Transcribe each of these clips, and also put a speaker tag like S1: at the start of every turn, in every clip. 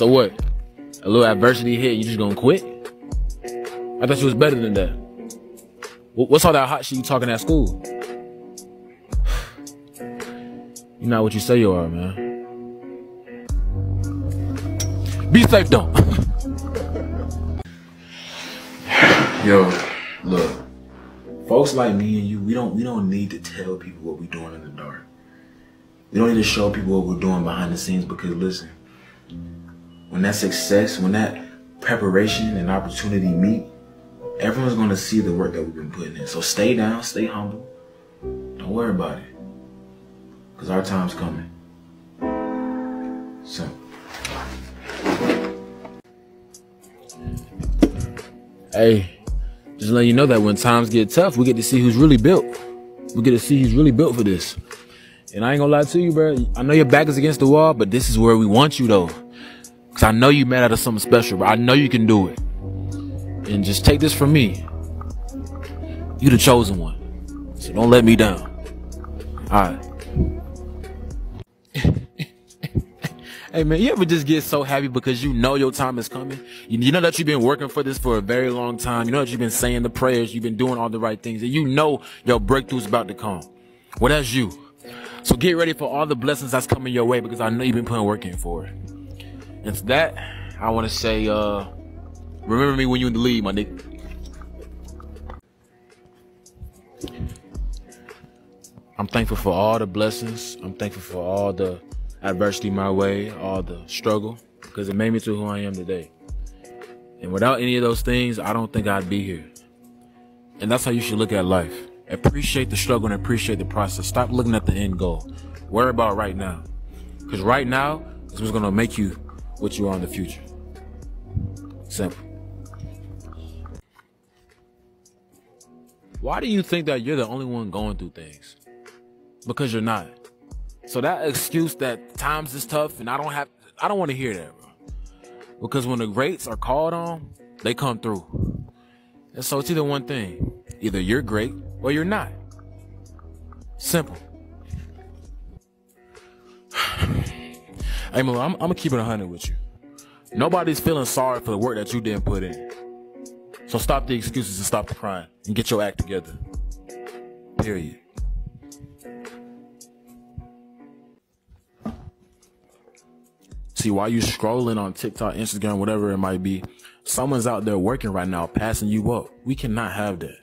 S1: So what? A little adversity hit, you just gonna quit? I thought you was better than that. What's all that hot shit you talking at school? You're not what you say you are, man. Be safe though. Yo, look. Folks like me and you, we don't we don't need to tell people what we're doing in the dark. We don't need to show people what we're doing behind the scenes because listen, when that success, when that preparation and opportunity meet, everyone's gonna see the work that we've been putting in. So stay down, stay humble. Don't worry about it. Cause our time's coming. So Hey, just let you know that when times get tough, we get to see who's really built. We get to see who's really built for this. And I ain't gonna lie to you, bro. I know your back is against the wall, but this is where we want you though. Cause I know you made out of something special, bro. I know you can do it. And just take this from me. You the chosen one. So don't let me down. Alright. Hey man, you ever just get so happy because you know your time is coming? You, you, know that you've been working for this for a very long time. You know that you've been saying the prayers, you've been doing all the right things, and you know your breakthrough's about to come. Well, that's you. So get ready for all the blessings that's coming your way because I know you've been putting work in for it. And to that, I want to say, uh, remember me when you in the lead, my nigga. I'm thankful for all the blessings. I'm thankful for all the adversity my way, all the struggle, because it made me to who I am today. And without any of those things, I don't think I'd be here. And that's how you should look at life. Appreciate the struggle and appreciate the process. Stop looking at the end goal. Worry about right now. Because right now is what's going to make you what you are in the future. Simple. Why do you think that you're the only one going through things? Because you're not. So that excuse that times is tough and I don't have, I don't want to hear that, bro. Because when the greats are called on, they come through. And so it's either one thing. Either you're great or you're not. Simple. hey, Milo, I'm, I'm gonna keep it 100 with you. Nobody's feeling sorry for the work that you didn't put in. So stop the excuses and stop the crying and get your act together. Period. See, while you scrolling on TikTok, Instagram, whatever it might be, someone's out there working right now, passing you up. We cannot have that.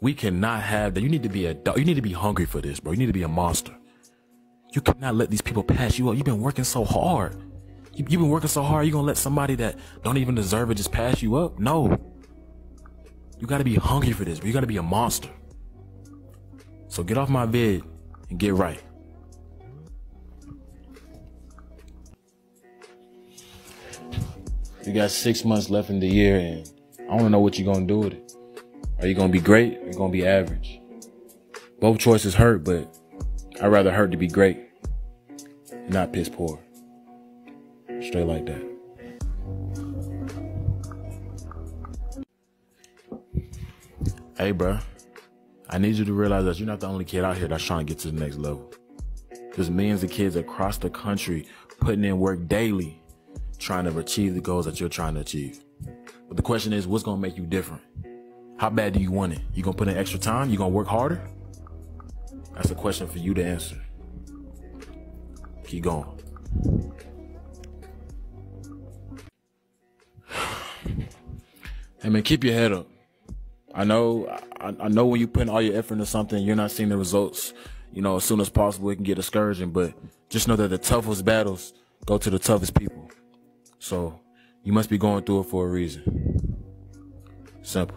S1: We cannot have that. You need to be a dog. You need to be hungry for this, bro. You need to be a monster. You cannot let these people pass you up. You've been working so hard. You, have been working so hard. you're gonna let somebody that don't even deserve it just pass you up? No. You gotta be hungry for this. You gotta be a monster. So get off my bed and get right. You got six months left in the year, and I want to know what you're gonna do with it. Are you gonna be great? Or you gonna be average? Both choices hurt, but I'd rather hurt to be great, not piss poor. Straight like that. Hey, bro. I need you to realize that you're not the only kid out here that's trying to get to the next level. There's millions of kids across the country putting in work daily trying to achieve the goals that you're trying to achieve. But the question is, what's gonna make you different? How bad do you want it? You gonna put in extra time? You gonna work harder? That's a question for you to answer. Keep going. Hey man, keep your head up. I know, I, I know when you put all your effort into something, you're not seeing the results, you know, as soon as possible, it can get discouraging, but just know that the toughest battles go to the toughest people. So you must be going through it for a reason. Simple.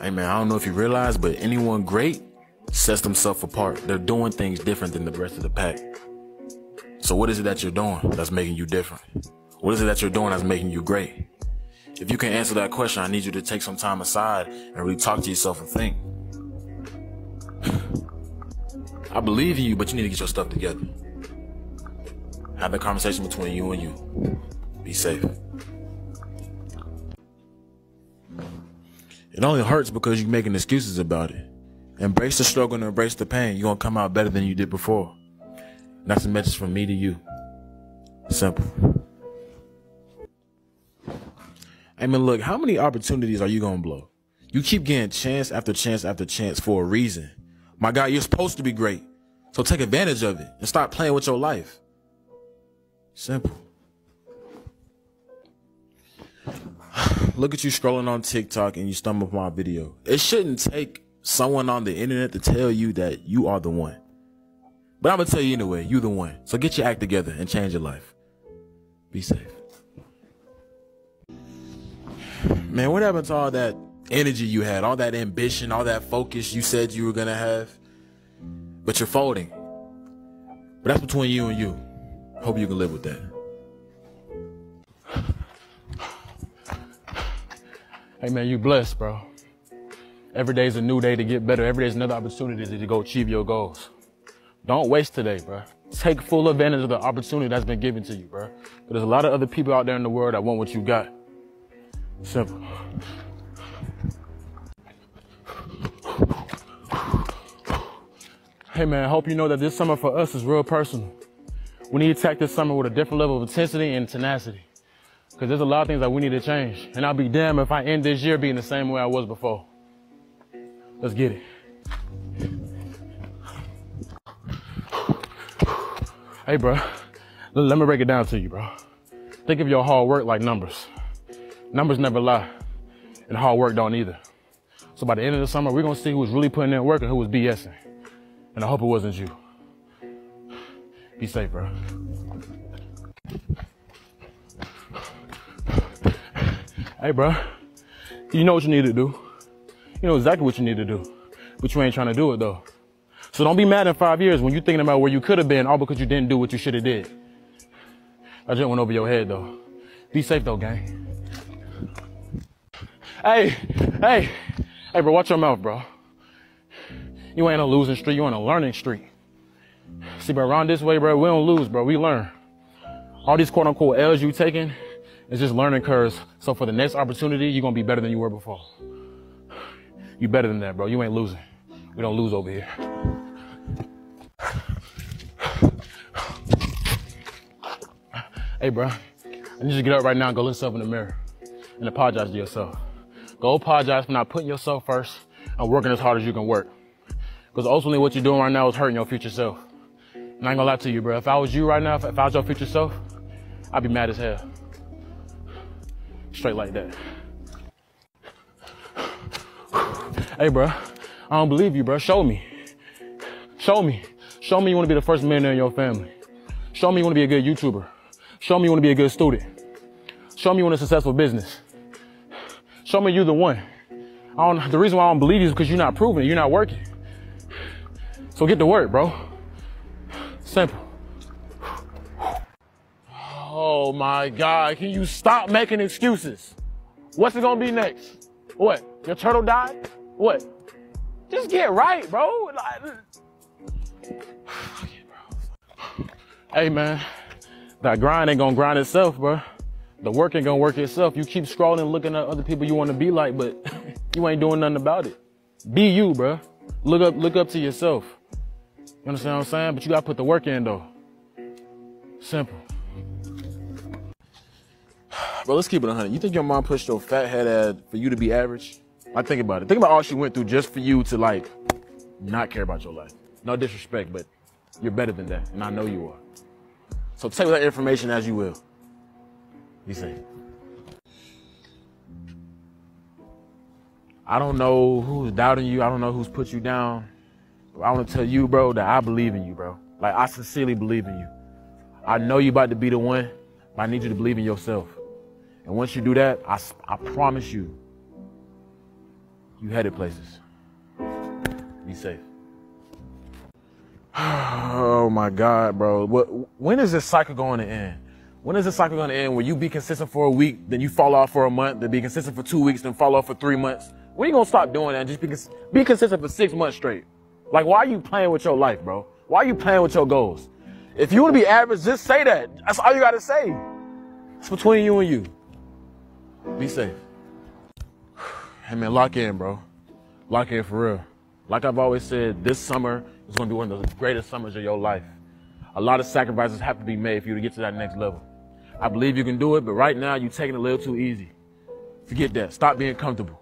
S1: Hey man, I don't know if you realize, but anyone great sets themselves apart. They're doing things different than the rest of the pack. So what is it that you're doing that's making you different? What is it that you're doing that's making you great? If you can answer that question, I need you to take some time aside and really talk to yourself and think. I believe in you, but you need to get your stuff together. Have a conversation between you and you. Be safe. It only hurts because you're making excuses about it. Embrace the struggle and embrace the pain. You're going to come out better than you did before. And that's a message from me to you.
S2: Simple. I mean, look, how many opportunities are you gonna blow? You keep getting chance after chance after chance for a reason. My God, you're supposed to be great. So take advantage of it and start playing with your life. Simple. Look at you scrolling on TikTok and you stumble upon a video. It shouldn't take someone on the internet to tell you that you are the one. But I'm gonna tell you anyway, you the one. So get your act together and change your life. Be safe. Man, what happened to all that energy you had, all that ambition, all that focus you said you were gonna have? But you're folding. But that's between you and you. Hope you can live with that.
S1: Hey man, you blessed, bro. Every day is a new day to get better. Every day is another opportunity to go achieve your goals. Don't waste today, bro. Take full advantage of the opportunity that's been given to you, bro. But there's a lot of other people out there in the world that want what you got. Simple. Hey man, I hope you know that this summer for us is real personal. We need to attack this summer with a different level of intensity and tenacity. Cause there's a lot of things that we need to change. And I'll be damned if I end this year being the same way I was before. Let's get it. Hey, bro, let me break it down to you, bro. Think of your hard work like numbers. Numbers never lie, and hard work don't either. So by the end of the summer, we're gonna see who was really putting in work and who was BSing. And I hope it wasn't you. Be safe, bro. Hey, bro, you know what you need to do. You know exactly what you need to do, but you ain't trying to do it though. So don't be mad in five years when you're thinking about where you could have been all because you didn't do what you should have did. I just went over your head though. Be safe though, gang. Hey, hey, hey, bro, watch your mouth, bro. You ain't a losing streak, you on a learning streak. See, bro, around this way, bro, we don't lose, bro, we learn. All these quote unquote L's you taking is just learning curves. So for the next opportunity, you're gonna be better than you were before. You better than that, bro. You ain't losing. We don't lose over here. Hey, bro, I need you to get up right now and go look yourself in the mirror and apologize to yourself. Go apologize for not putting yourself first and working as hard as you can work. Because ultimately what you're doing right now is hurting your future self. And I ain't gonna lie to you, bro. If I was you right now, if, I was your future self, I'd be mad as hell. Straight like that. Hey, bro, I don't believe you, bro. Show me. Show me. Show me you want to be the first millionaire in your family. Show me you want to be a good YouTuber. Show me you want to be a good student. Show me you want a successful business. Show me you're the one. I don't, the reason why I don't believe you is because you're not proving it. You're not working. So get to work, bro. Simple. Oh my God. Can you stop making excuses? What's it to be next? What? Your turtle died? What? Just get right, bro. Like, hey, man. That grind ain't gonna grind itself, bro. The work ain't gonna work itself. You keep scrolling, looking at other people you want to be like, but you ain't doing nothing about it. Be you, bro. Look up, look up to yourself. You understand what I'm saying? But you gotta put the work in, though. Simple.
S2: Bro, let's keep it 100. You think your mom pushed your fat head ad for you to be average? I think about it. Think about all she went through just for you to like not care about your life. No disrespect, but you're better than that, and I know you are. So take that information as you will. Be safe. I don't know who's doubting you. I don't know who's put you down. I want to tell you, bro, that I believe in you, bro. Like I sincerely believe in you. I know you're about to be the one, but I need you to believe in yourself. And once you do that, I, I promise you, you headed places. Be safe. Oh my God, bro. What, when is this cycle going to end? When is this cycle going to end where you be consistent for a week, then you fall off for a month, then be consistent for two weeks, then fall off for three months? When you going to stop doing that just be, be consistent for six months straight? Like, why are you playing with your life, bro? Why are you playing with your goals? If you want to be average, just say that. That's all you got to say. It's between you and you. Be safe. Hey man, lock in, bro. Lock in for real. Like I've always said, this summer is gonna be one of the greatest summers of your life.
S1: A lot of sacrifices have to be made for you to get to that next level. I believe you can do it, but right now you're taking it a little too easy. Forget that. Stop being comfortable.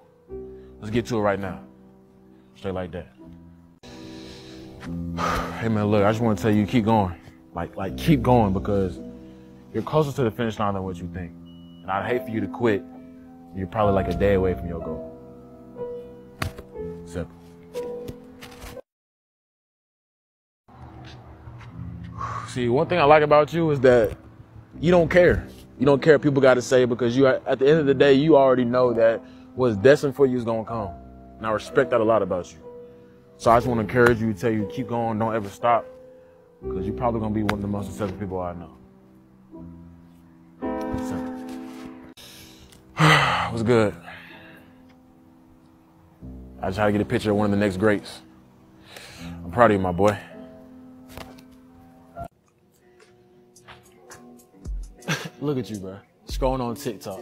S1: Let's get to it right now. Straight like that. Hey man, look, I just want to tell you, keep going. Like, like keep going because you're closer to the finish line than what you think. And I'd hate for you to quit. You're probably like a day away from your goal. Simple. See, one thing I like about you is that you don't care. You don't care people got to say because you, at the end of the day, you already know that what's destined for you is going to come. And I respect that a lot about you. So I just want to encourage you, to tell you, keep going, don't ever stop because you're probably going to be one of the most successful people I know. Simple. What's good? I just had to get a picture of one of the next greats. I'm proud of you, my boy. Look at you, bro. Scrolling on TikTok.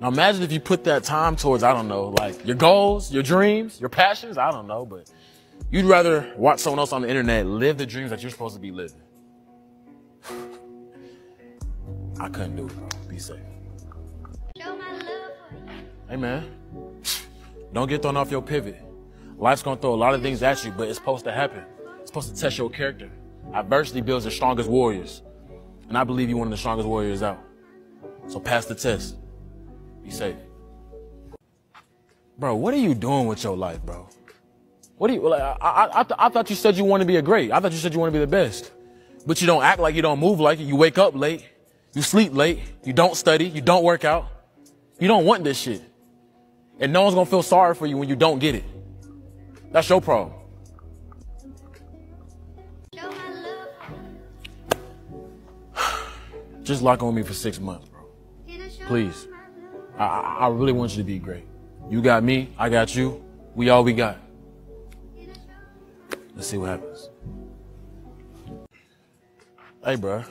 S1: Now imagine if you put that time towards, I don't know, like your goals, your dreams, your passions, I don't know, but you'd rather watch someone else on the internet live the dreams that you're supposed to be living. I couldn't do it, bro. Be safe. Hey man, don't get thrown off your pivot. Life's gonna throw a lot of things at you, but it's supposed to happen. It's supposed to test your character. Adversity builds the strongest warriors. And I believe you're one of the strongest warriors out. So pass the test. Be safe. Bro, what are you doing with your life, bro? What do you, like, I, I, I, th- I thought you said you want to be a great. I thought you said you want to be the best. But you don't act like you don't move like it. You wake up late. You sleep late. You don't study. You don't work out. You don't want this shit. And no one's going to feel sorry for you when you don't get it. That's your problem. Just lock on me for six months. Please. I, I really want you to be great. You got me. I got you. We all we got. Let's see what happens. Hey, bro.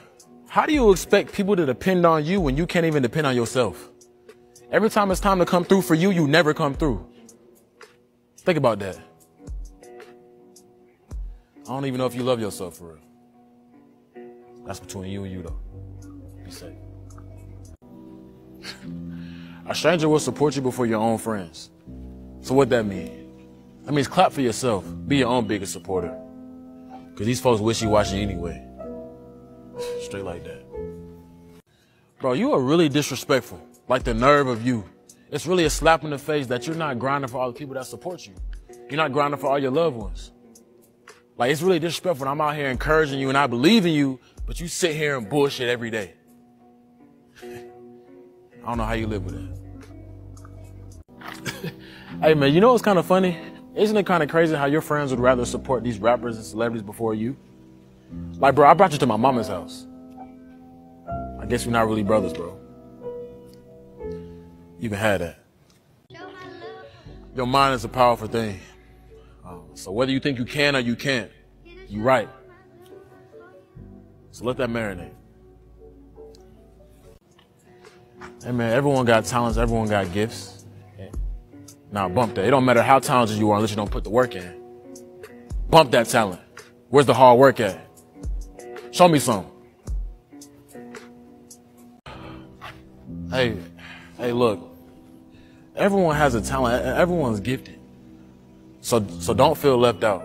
S1: How do you expect people to depend on you when you can't even depend on yourself? Every time it's time to come through for you, you never come through. Think about that. I don't even know if you love yourself for real. That's between you and you, though. Be safe. A stranger will support you before your own friends. So what that mean? That means clap for yourself. Be your own biggest supporter. Cause these folks wish you watching anyway. Straight like that. Bro, you are really disrespectful. Like the nerve of you. It's really a slap in the face that you're not grinding for all the people that support you. You're not grinding for all your loved ones. Like it's really disrespectful. I'm out here encouraging you and I believe in you, but you sit here and bullshit every day. I don't know how you live with that. hey man, you know what's kind of funny? Isn't it kind of crazy how your friends would rather support these rappers and celebrities before you? Like, bro, I brought you to my mama's house. I guess we're not really brothers, bro. You can have that. Your mind is a powerful thing. Um, so whether you think you can or you can't, you're right. So let that marinate. Hey man, everyone got talents, everyone got gifts. Now bump that. It don't matter how talented you are unless you don't put the work in. Bump that talent. Where's the hard work at? Show me some. Hey, hey, look. Everyone has a talent. Everyone's gifted. So, so don't feel left out.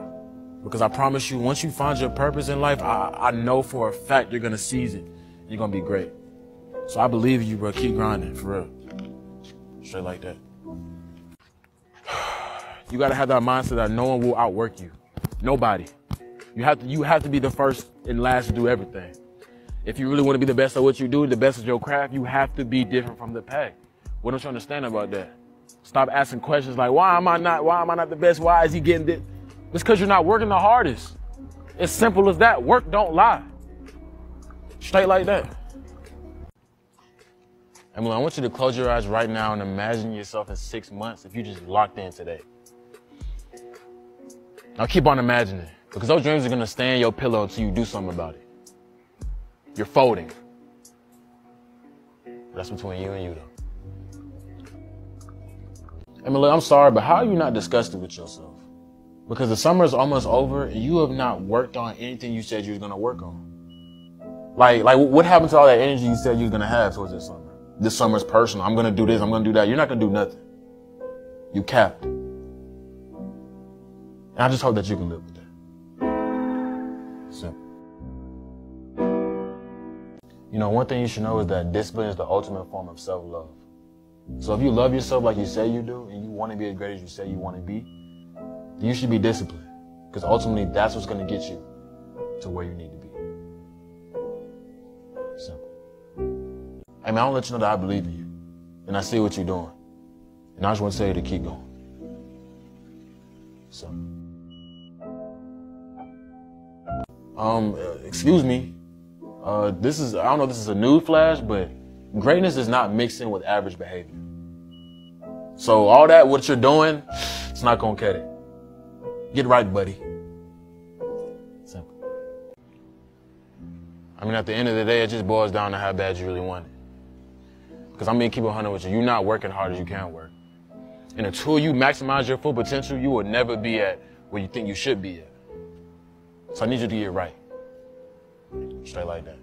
S1: Because I promise you, once you find your purpose in life, I, I know for a fact you're gonna seize it. You're gonna be great. So I believe you, bro. Keep grinding, for real. Straight like that. You gotta have that mindset that no one will outwork you. Nobody. You have to you have to be the first and last to do everything. If you really want to be the best at what you do, the best at your craft, you have to be different from the pack. What don't you understand about that? Stop asking questions like, why am I not, why am I not the best? Why is he getting this? It's because you're not working the hardest. It's simple as that. Work don't lie. Straight like that. Emily, I want you to close your eyes right now and imagine yourself in six months if you just locked in today. Now keep on imagining because those dreams are going to stay in your pillow until you do something about it. You're folding. That's between you and you, though. Emily, I'm sorry, but how are you not disgusted with yourself? Because the summer is almost over and you have not worked on anything you said you going to work on. Like, like what happened to all that energy you said you was gonna have towards this summer? This summer's personal. I'm gonna do this. I'm gonna do that. You're not gonna do nothing. You capped. And I just hope that you can live with that. Simple. You know, one thing you should know is that discipline is the ultimate form of self-love. So if you love yourself like you say you do, and you want to be as great as you say you want to be, you should be disciplined. Because ultimately, that's what's going to get you to where you need to be. Hey man, I to let you know that I believe in you. And I see what you're doing. And I just want to tell you to keep going. So. Um, excuse me. Uh, this is, I don't know if this is a new flash, but greatness is not mixed in with average behavior. So all that, what you're doing, it's not gonna cut it. Get right, buddy. Simple. I mean, at the end of the day, it just boils down to how bad you really want it. Because I'm being keep it 100 with you. You're not working hard as you can work. And until you maximize your full potential, you will never be at where you think you should be at. So I need you to get right. Straight like that.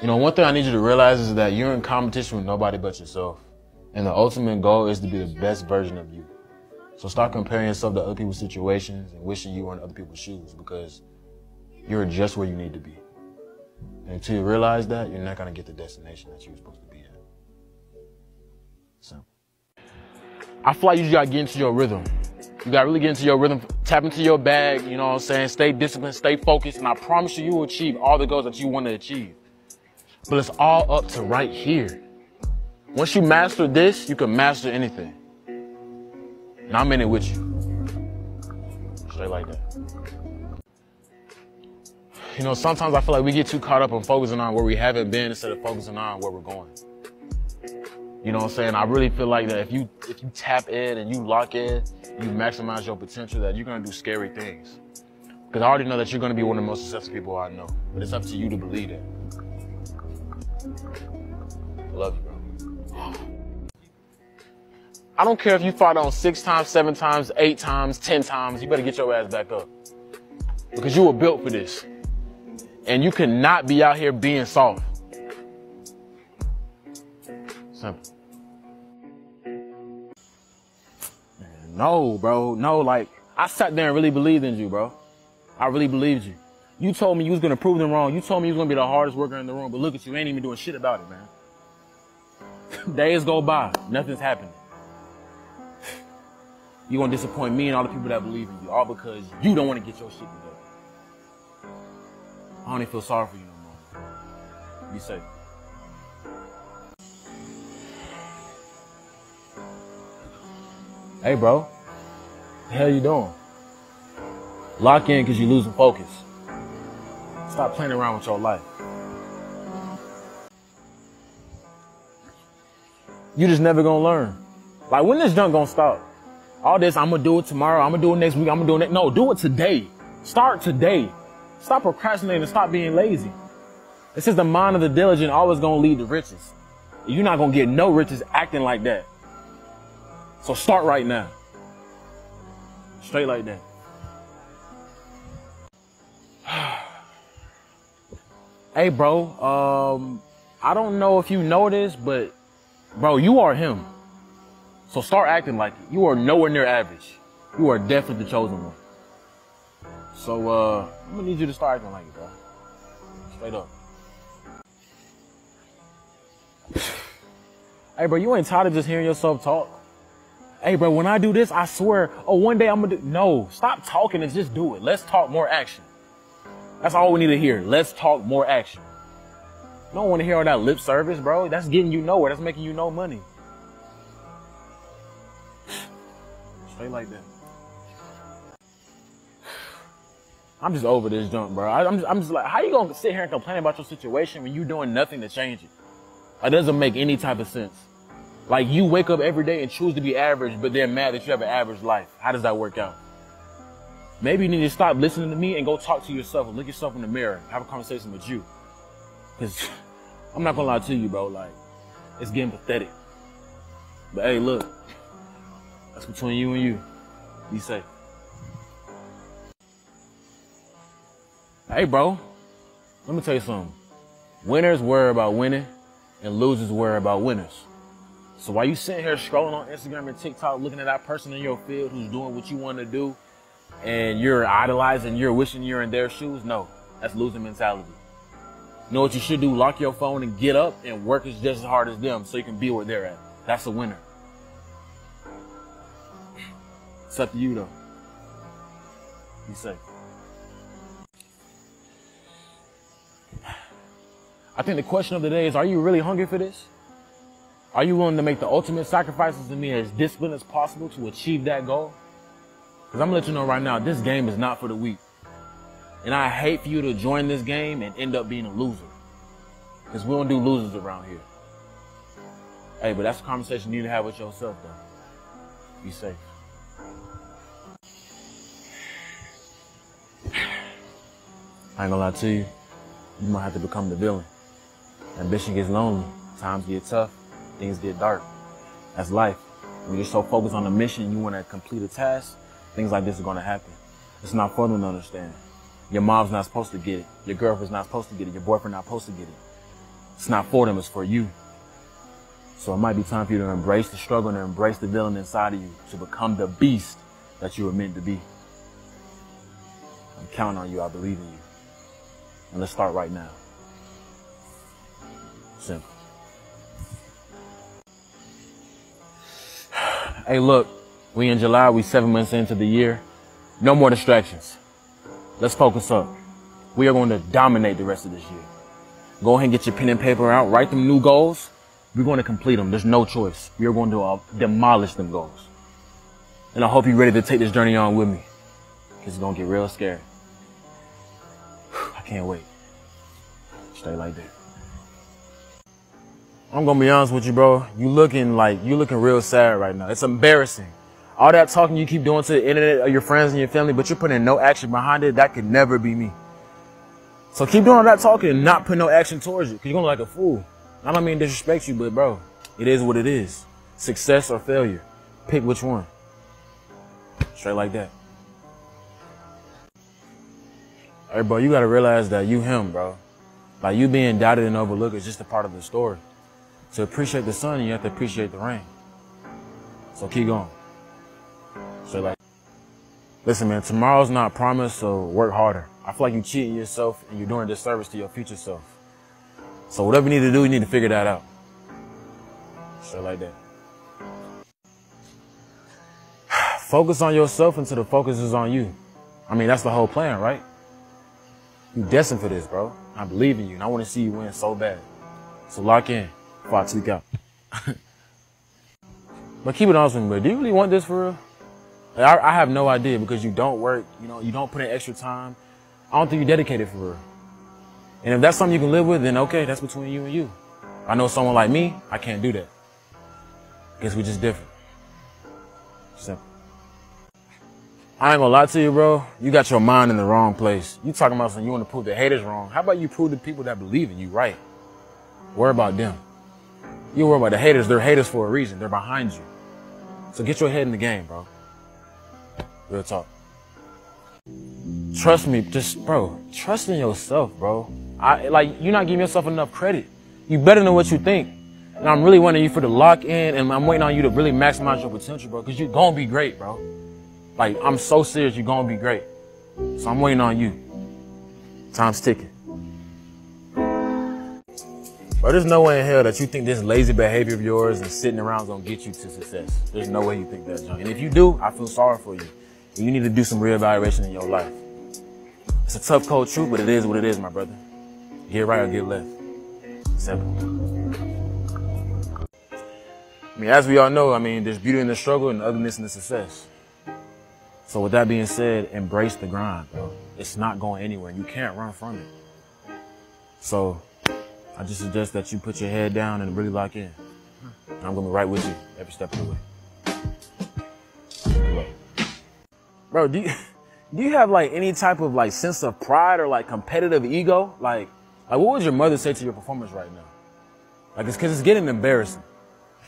S1: You know, one thing I need you to realize is that you're in competition with nobody but yourself. And the ultimate goal is to be the best version of you. So start comparing yourself to other people's situations and wishing you were in other people's shoes because you're just where you need to be. And until you realize that, you're not going to get the destination that you're supposed to I feel like you just got to get into your rhythm. You got to really get into your rhythm, tap into your bag, you know what I'm saying? Stay disciplined, stay focused, and I promise you, you will achieve all the goals that you want to achieve. But it's all up to right here. Once you master this, you can master anything. And I'm in it with you. Straight like that. You know, sometimes I feel like we get too caught up on focusing on where we haven't been instead of focusing on where we're going. You know what I'm saying? I really feel like that if you if you tap in and you lock in, you maximize your potential, that you're gonna do scary things. Because I already know that you're gonna be one of the most successful people I know. But it's up to you to believe it. I love you, bro. I don't care if you fought on six times, seven times, eight times, ten times, you better get your ass back up. Because you were built for this. And you cannot be out here being soft. Simple. No, bro. No, like, I sat there and really believed in you, bro. I really believed you. You told me you was gonna prove them wrong. You told me you was gonna be the hardest worker in the room, but look at you, ain't even doing shit about it, man. Days go by, nothing's happening. You gonna disappoint me and all the people that believe in you, all because you don't want to get your shit together. I don't even feel sorry for you no more. Be safe. Hey, bro. The hell you doing? Lock in because you're losing focus. Stop playing around with your life. You just never gonna learn. Like when this junk gonna stop? All this, I'm gonna do it tomorrow. I'm gonna do it next week. I'm gonna do it. No, do it today. Start today. Stop procrastinating and stop being lazy. This is the mind of the diligent always gonna lead to riches. You're not gonna get no riches acting like that. So start right now. Straight like that. hey, bro. Um, I don't know if you know this, but bro, you are him. So start acting like it. You are nowhere near average. You are definitely the chosen one. So uh, I'm gonna need you to start acting like it, bro. Straight up. hey, bro, you ain't tired of just hearing yourself talk? Hey, bro, when I do this, I swear, oh, one day I'm gonna do. No, stop talking and just do it. Let's talk more action. That's all we need to hear. Let's talk more action. You don't want to hear all that lip service, bro. That's getting you nowhere. That's making you no money. Straight like that. I'm just over this junk, bro. I, am just, I'm just like, how you gonna sit here and complain about your situation when you doing nothing to change it? It doesn't make any type of sense. Like you wake up every day and choose to be average, but they're mad that you have an average life. How does that work out? Maybe you need to stop listening to me and go talk to yourself and look yourself in the mirror, have a conversation with you. Cause I'm not gonna lie to you, bro. Like, it's getting pathetic. But hey, look, that's between you and you. Be safe. Hey, bro. Let me tell you something. Winners worry about winning and losers worry about winners. So while you sitting here scrolling on Instagram and TikTok looking at that person in your field who's doing what you want to do and you're idolizing, you're wishing you're in their shoes, no, that's losing mentality. You know what you should do? Lock your phone and get up and work as just as hard as them so you can be where they're at. That's a winner. It's up to you though. Be safe. I think the question of the day is, are you really hungry for this? Are you willing to make the ultimate sacrifices and be as disciplined as possible to achieve that goal? Because I'm gonna let you know right now, this game is not for the weak. And I hate for you to join this game and end up being a loser. Because we don't do losers around here. Hey, but that's a conversation you need to have with yourself though. Be safe. I ain't gonna lie to you. You might have to become the villain. Ambition gets lonely. Times get tough. Things get dark. That's life. When you're so focused on the mission, you want to complete a task, things like this are going to happen. It's not for them to understand. Your mom's not supposed to get it. Your girlfriend's not supposed to get it. Your boyfriend not supposed to get it. It's not for them. It's for you. So it might be time for you to embrace the struggle and embrace the villain inside of you to become the beast that you were meant to be. I'm counting on you. I believe in you. And let's start right now. Simple. Hey, look, we in July, we seven months into the year. No more distractions. Let's focus up. We are going to dominate the rest of this year. Go ahead and get your pen and paper out, write them new goals. We're going to complete them. There's no choice. We are going to uh, demolish them goals. And I hope you're ready to take this journey on with me. Because it's going to get real scary. I can't wait. Stay like that. I'm gonna be honest with you, bro. You looking like you looking real sad right now. It's embarrassing. All that talking you keep doing to the internet or your friends and your family, but you're putting no action behind it. That could never be me. So keep doing all that talking and not put no action towards it, cause you're gonna look like a fool. I don't mean disrespect you, but bro, it is what it is. Success or failure. Pick which one. Straight like that. Hey, bro, you gotta realize that you him, bro. Like you being doubted and overlooked is just a part of the story. To appreciate the sun, you have to appreciate the rain. So keep going. So like, listen, man, tomorrow's not promised, so work harder. I feel like you're cheating yourself and you're doing a disservice to your future self. So whatever you need to do, you need to figure that out. So like that. Focus on yourself until the focus is on you. I mean, that's the whole plan, right? You destined for this, bro. I believe in you and I want to see you win so bad. So lock in but keep it honest with me, bro. Do you really want this for real? I, I, have no idea because you don't work, you know, you don't put in extra time. I don't think you're dedicated for real. And if that's something you can live with, then okay, that's between you and you. I know someone like me, I can't do that. Guess we're just different. Simple. I ain't gonna lie to you, bro. You got your mind in the wrong place. You talking about something you want to prove the haters wrong. How about you prove the people that believe in you right? Worry about them. You worry about the haters. They're haters for a reason. They're behind you. So get your head in the game, bro. Real talk. Trust me, just bro. Trust in yourself, bro. I like you're not giving yourself enough credit. You better than what you think. And I'm really wanting you for the lock in, and I'm waiting on you to really maximize your potential, bro. Cause you're gonna be great, bro. Like I'm so serious, you're gonna be great. So I'm waiting on you. Time's ticking. Bro, there's no way in hell that you think this lazy behavior of yours and sitting around is gonna get you to success. There's no way you think that, John. And if you do, I feel sorry for you. And you need to do some reevaluation in your life. It's a tough, cold truth, but it is what it is, my brother. Get right or get left. Simple. I mean, as we all know, I mean, there's beauty in the struggle and ugliness in the success. So with that being said, embrace the grind, bro. It's not going anywhere. You can't run from it. So I just suggest that you put your head down and really lock in. I'm gonna be right with you every step of the way. Bro, do you, do you have like any type of like sense of pride or like competitive ego? Like, like what would your mother say to your performance right now? Like it's cause it's getting embarrassing.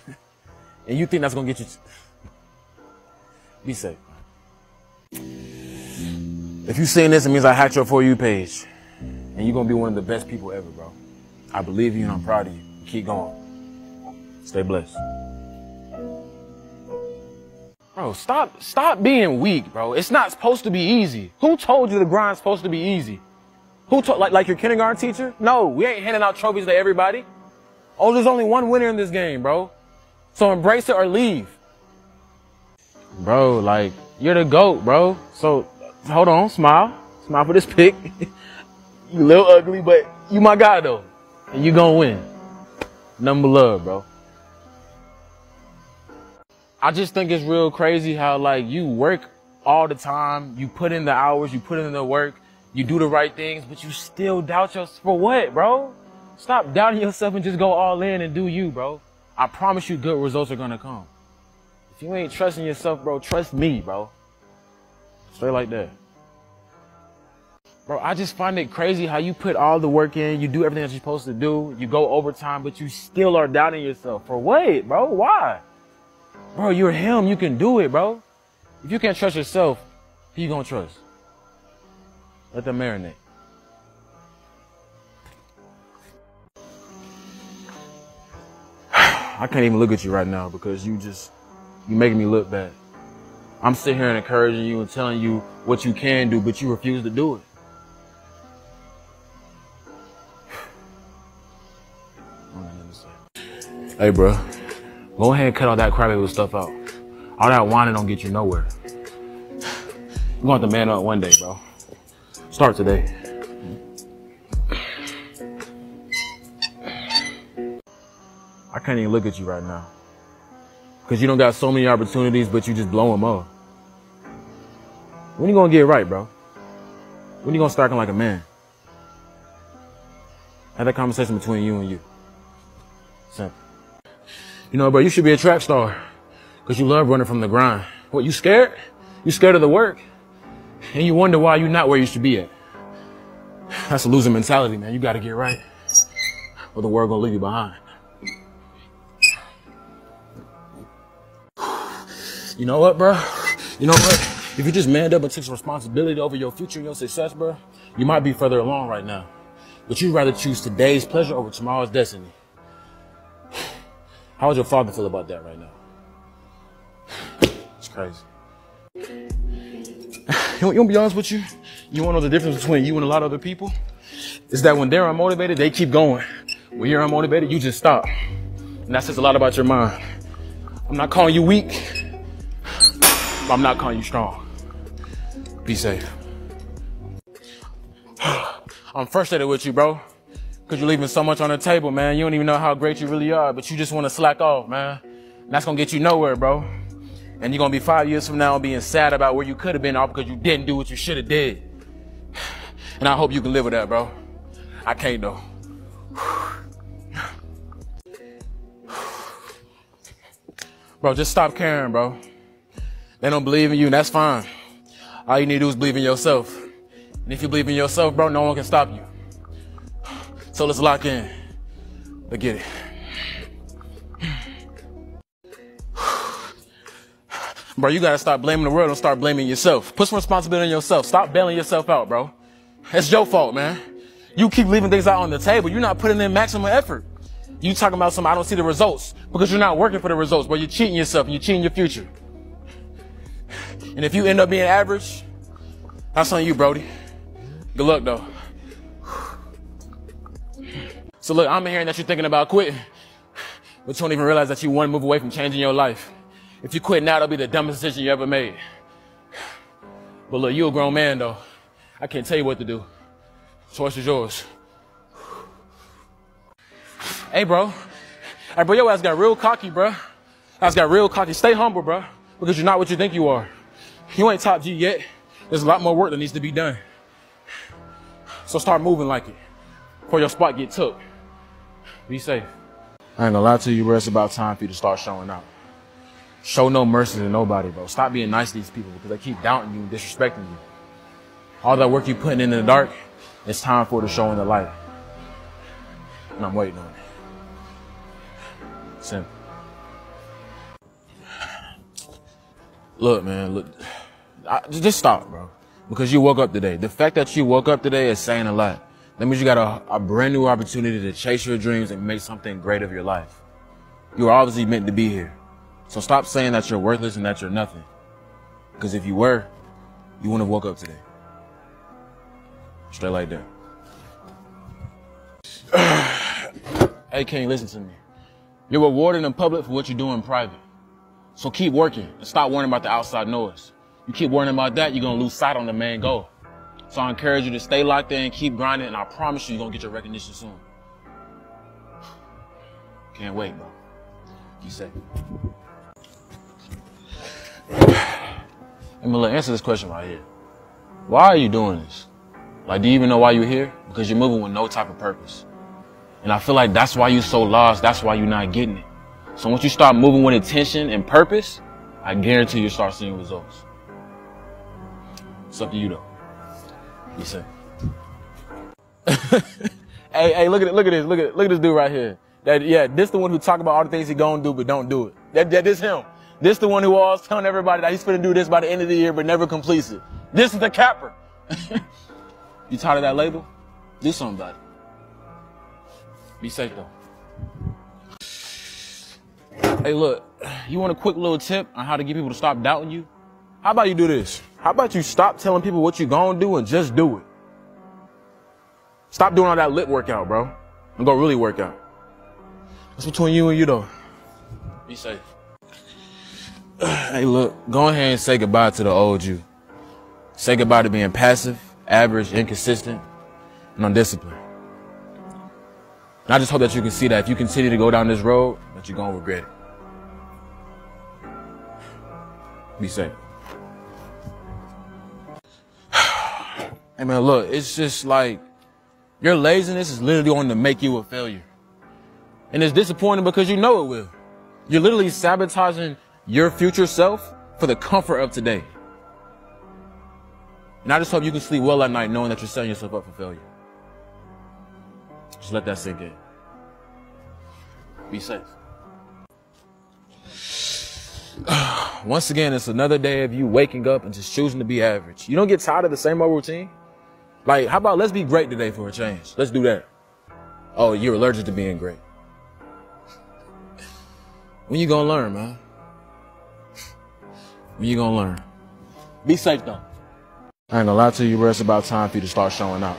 S1: and you think that's gonna get you, be safe. If you seen this, it means I hacked your For You page. And you're gonna be one of the best people ever, bro. I believe you and I'm proud of you. Keep going. Stay blessed. Bro, stop stop being weak, bro. It's not supposed to be easy. Who told you the grind's supposed to be easy? Who told like like your kindergarten teacher? No, we ain't handing out trophies to everybody. Oh, there's only one winner in this game, bro. So embrace it or leave. Bro, like, you're the GOAT, bro. So hold on, smile. Smile for this pick. you little ugly, but you my guy though. And you gonna win. Number love, bro. I just think it's real crazy how like you work all the time, you put in the hours, you put in the work, you do the right things, but you still doubt yourself for what, bro? Stop doubting yourself and just go all in and do you, bro. I promise you good results are gonna come. If you ain't trusting yourself, bro, trust me, bro. Straight like that. Bro, I just find it crazy how you put all the work in, you do everything that you're supposed to do, you go overtime, but you still are doubting yourself. For what, bro? Why? Bro, you're him. You can do it, bro. If you can't trust yourself, who you gonna trust? Let them marinate. I can't even look at you right now because you just you making me look bad. I'm sitting here and encouraging you and telling you what you can do, but you refuse to do it. Hey, bro, go ahead and cut all that crybaby stuff out. All that whining don't get you nowhere. You're going to have to man up one day, bro. Start today. I can't even look at you right now. Cause you don't got so many opportunities, but you just blow them up. When you gonna get right, bro? When you gonna start acting like a man? Have that conversation between you and you. You know, bro, you should be a track star. Cause you love running from the grind. What, you scared? You scared of the work? And you wonder why you're not where you should be at. That's a losing mentality, man. You gotta get right. Or the world gonna leave you behind. You know what, bro? You know what? If you just manned up and took some responsibility over your future and your success, bro, you might be further along right now. But you'd rather choose today's pleasure over tomorrow's destiny. How would your father feel about that right now? It's crazy. You want, to be honest with you? You want to know the difference between you and a lot of other people? Is that when they're unmotivated, they keep going. When you're unmotivated, you just stop. And that says a lot about your mind. I'm not calling you weak. But I'm not calling you strong. Be safe. I'm frustrated with you, bro. Cause you're leaving so much on the table, man. You don't even know how great you really are, but you just want to slack off, man. And that's gonna get you nowhere, bro. And you're gonna be five years from now being sad about where you could have been all because you didn't do what you should have did. And I hope you can live with that, bro. I can't though. Bro, just stop caring, bro. They don't believe in you, and that's fine. All you need to do is believe in yourself. And if you believe in yourself, bro, no one can stop you. So let's lock in. Let's get it. Bro, you gotta stop blaming the world and start blaming yourself. Put some responsibility on yourself. Stop bailing yourself out, bro. It's your fault, man. You keep leaving things out on the table. You're not putting in maximum effort. You talking about some I don't see the results because you're not working for the results, but you're cheating yourself and you're cheating your future. And if you end up being average, that's on you, Brody. Good luck, though. So look, I'm hearing that you're thinking about quitting, but you don't even realize that you want to move away from changing your life. If you quit now, it'll be the dumbest decision you ever made. But look, you a grown man, though. I can't tell you what to do. Choice is yours. Hey, bro. Hey, bro, your ass got real cocky, bro. Ass got real cocky. Stay humble, bro, because you're not what you think you are. You ain't top G yet. There's a lot more work that needs to be done. So start moving like it before your spot get took. Be safe. I ain't gonna lie to you, bro. It's about time for you to start showing out. Show no mercy to nobody, bro. Stop being nice to these people because they keep doubting you and disrespecting you. All that work you putting in, in the dark, it's time for it to show in the light. And I'm waiting on it. Simple. Look, man, look. I, just stop, bro. Because you woke up today. The fact that you woke up today is saying a lot. That means you got a, a brand new opportunity to chase your dreams and make something great of your life. You are obviously meant to be here. So stop saying that you're worthless and that you're nothing. Because if you were, you wouldn't have woke up today. Straight like that. hey, King, listen to me. You're rewarded in public for what you do in private. So keep working and stop worrying about the outside noise. You keep worrying about that, you're gonna lose sight on the main goal. So I encourage you to stay locked in, keep grinding, and I promise you you're gonna get your recognition soon. Can't wait, bro. You say. Gonna answer this question right here. Why are you doing this? Like, do you even know why you're here? Because you're moving with no type of purpose. And I feel like that's why you're so lost. That's why you're not getting it. So once you start moving with intention and purpose, I guarantee you'll start seeing results. It's up to you though. You say. hey, hey, look at it, look at this, look at look at this dude right here. That yeah, this the one who talk about all the things he gonna do but don't do it. That, that this him. This the one who always telling everybody that he's gonna do this by the end of the year but never completes it. This is the capper. you tired of that label? Do something about it. Be safe though. Hey, look, you want a quick little tip on how to get people to stop doubting you? How about you do this? How about you stop telling people what you're gonna do and just do it? Stop doing all that lip workout, bro. And go really work out. That's between you and you though. Be safe. Hey, look, go ahead and say goodbye to the old you. Say goodbye to being passive, average, inconsistent, and undisciplined. And I just hope that you can see that if you continue to go down this road, that you're gonna regret it. Be safe. Hey man, look, it's just like your laziness is literally going to make you a failure. And it's disappointing because you know it will. You're literally sabotaging your future self for the comfort of today. And I just hope you can sleep well at night knowing that you're setting yourself up for failure. Just let that sink in. Be safe. Once again, it's another day of you waking up and just choosing to be average. You don't get tired of the same old routine? Like, how about let's be great today for a change? Let's do that. Oh, you're allergic to being great. When you gonna learn, man? When you gonna learn? Be safe though. I ain't gonna lie to you, bro. It's about time for you to start showing out.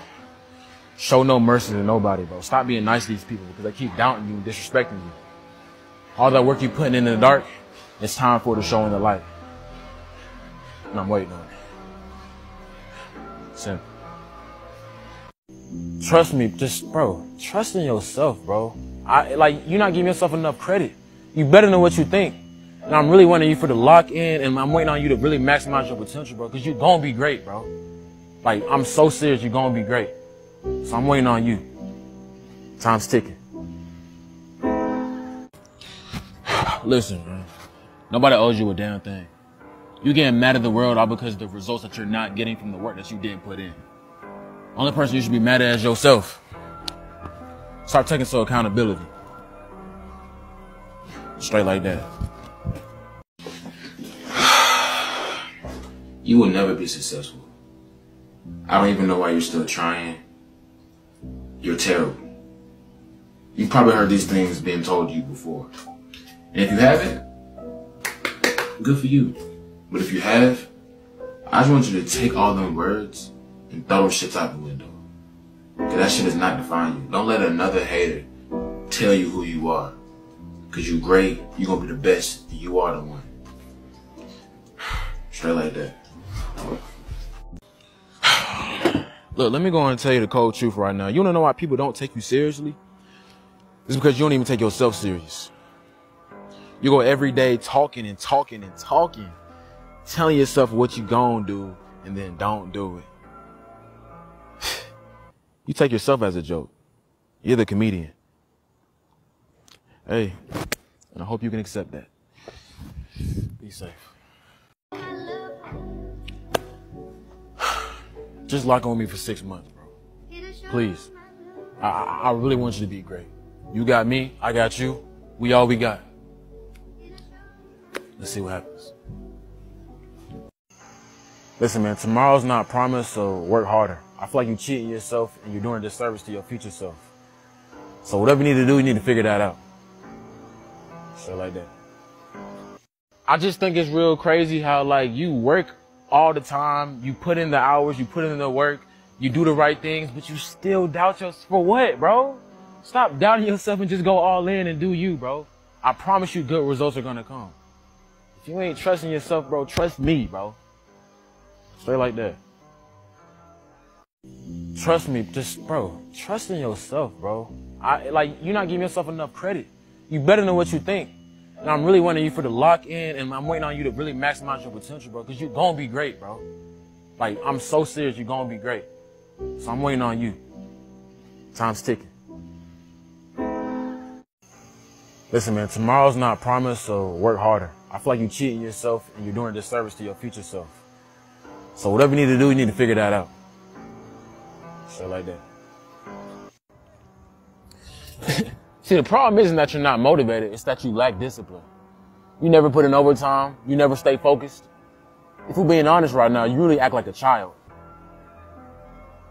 S1: Show no mercy to nobody, bro. Stop being nice to these people because they keep doubting you and disrespecting you. All that work you putting in, in the dark, it's time for it to show in the light. And I'm waiting on it. Simple. Trust me, just bro, trust in yourself, bro. I like you're not giving yourself enough credit. You better know what you think. And I'm really wanting you for the lock in and I'm waiting on you to really maximize your potential, bro, because you're gonna be great, bro. Like, I'm so serious you're gonna be great. So I'm waiting on you. Time's ticking. Listen. Nobody owes you a damn thing. You getting mad at the world all because of the results that you're not getting from the work that you didn't put in. Only person you should be mad at is yourself. Start taking some accountability. Straight like that. You will never be successful. I don't even know why you're still trying. You're terrible. You've probably heard these things being told you before. And if you haven't, good for you. But if you have, I just want you to take all them words and throw them shits out the window. Cause that shit does not define you. Don't let another hater tell you who you are. Cause you great, you gonna be the best, you are the one. Straight like that. Look, let me go and tell you the cold truth right now. You wanna know why people don't take you seriously? It's because you don't even take yourself serious. You go every day talking and talking and talking, telling yourself what you gonna do, and then don't do it. You take yourself as a joke. You're the comedian. Hey, and I hope you can accept that. Be safe. Just lock on me for six months, bro. Please. I, I, really want you to be great. You got me, I got you. We all we got. Let's see what happens. Listen, man, tomorrow's not promised, so work harder. I feel like you're cheating yourself and you're doing a disservice to your future self. So whatever you need to do, you need to figure that out. Shit like that. I just think it's real crazy how like you work all the time, you put in the hours, you put in the work, you do the right things, but you still doubt yourself for what, bro? Stop doubting yourself and just go all in and do you, bro. I promise you good results are gonna come. If you ain't trusting yourself, bro, trust me, bro. Stay like that. Trust me, just bro, trust in yourself, bro. I like you're not giving yourself enough credit. You better know what you think. And I'm really wanting you for the lock in and I'm waiting on you to really maximize your potential, bro, because you're gonna be great, bro. Like, I'm so serious, you're gonna be great. So I'm waiting on you. Time's ticking. Listen, man, tomorrow's not promised, so work harder. I feel like you're cheating yourself and you're doing a disservice to your future self. So whatever you need to do, you need to figure that out. Like that. See, the problem isn't that you're not motivated, it's that you lack discipline. You never put in overtime, you never stay focused. If we're being honest right now, you really act like a child.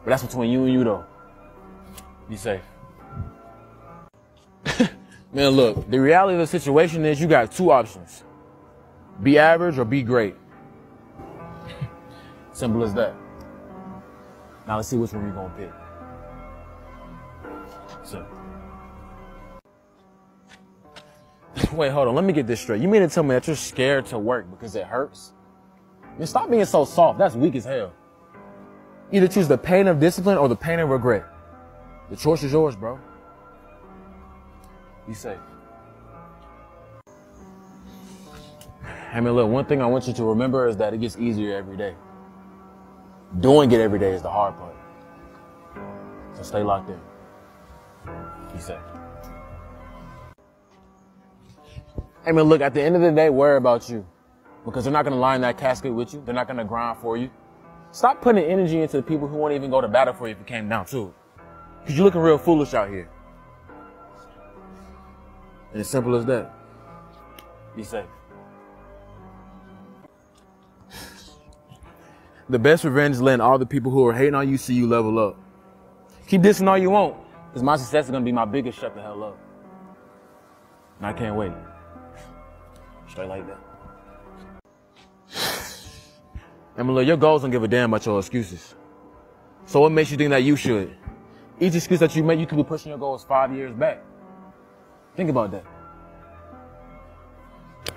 S1: But that's between you and you though. Be safe. Man, look, the reality of the situation is you got two options. Be average or be great. Simple as that. Now let's see which one you're gonna pick. So. Wait, hold on. Let me get this straight. You mean to tell me that you're scared to work because it hurts? Man, stop being so soft. That's weak as hell. Either choose the pain of discipline or the pain of regret. The choice is yours, bro. Be safe. I mean, look, one thing I want you to remember is that it gets easier every day. Doing it every day is the hard part. So stay locked in. Be safe. I mean, look, at the end of the day, worry about you. Because they're not going to line that casket with you. They're not going to grind for you. Stop putting energy into the people who won't even go to battle for you if it came down to it. Because you're looking real foolish out here. And as simple as that. Be safe. The best revenge is letting all the people who are hating on you see you level up. Keep dissing all you want, because my success is going to be my biggest shut the hell up. And I can't wait. Straight like that. Emily, your goals don't give a damn about your excuses. So what makes you think that you should? Each excuse that you make, you could be pushing your goals five years back. Think about that.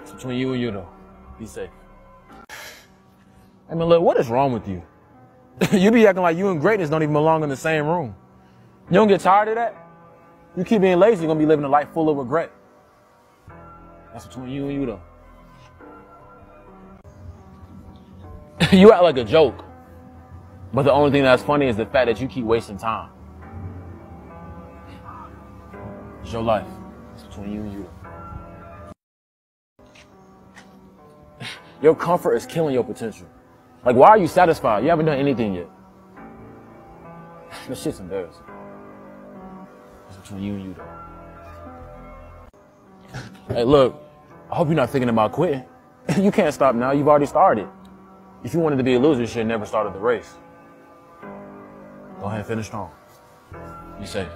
S1: It's between you and you, though. Be safe. I mean, look, what is wrong with you? you be acting like you and greatness don't even belong in the same room. You don't get tired of that? You keep being lazy, you're gonna be living a life full of regret. That's between you and you, though. you act like a joke. But the only thing that's funny is the fact that you keep wasting time. It's your life. It's between you and you. Your comfort is killing your potential. Like, why are you satisfied? You haven't done anything yet. This shit's embarrassing. It's between you and you, though. Hey, look, I hope you're not thinking about quitting. you can't stop now. You've already started. If you wanted to be a loser, you should have never started the race. Go ahead and finish strong. Be safe.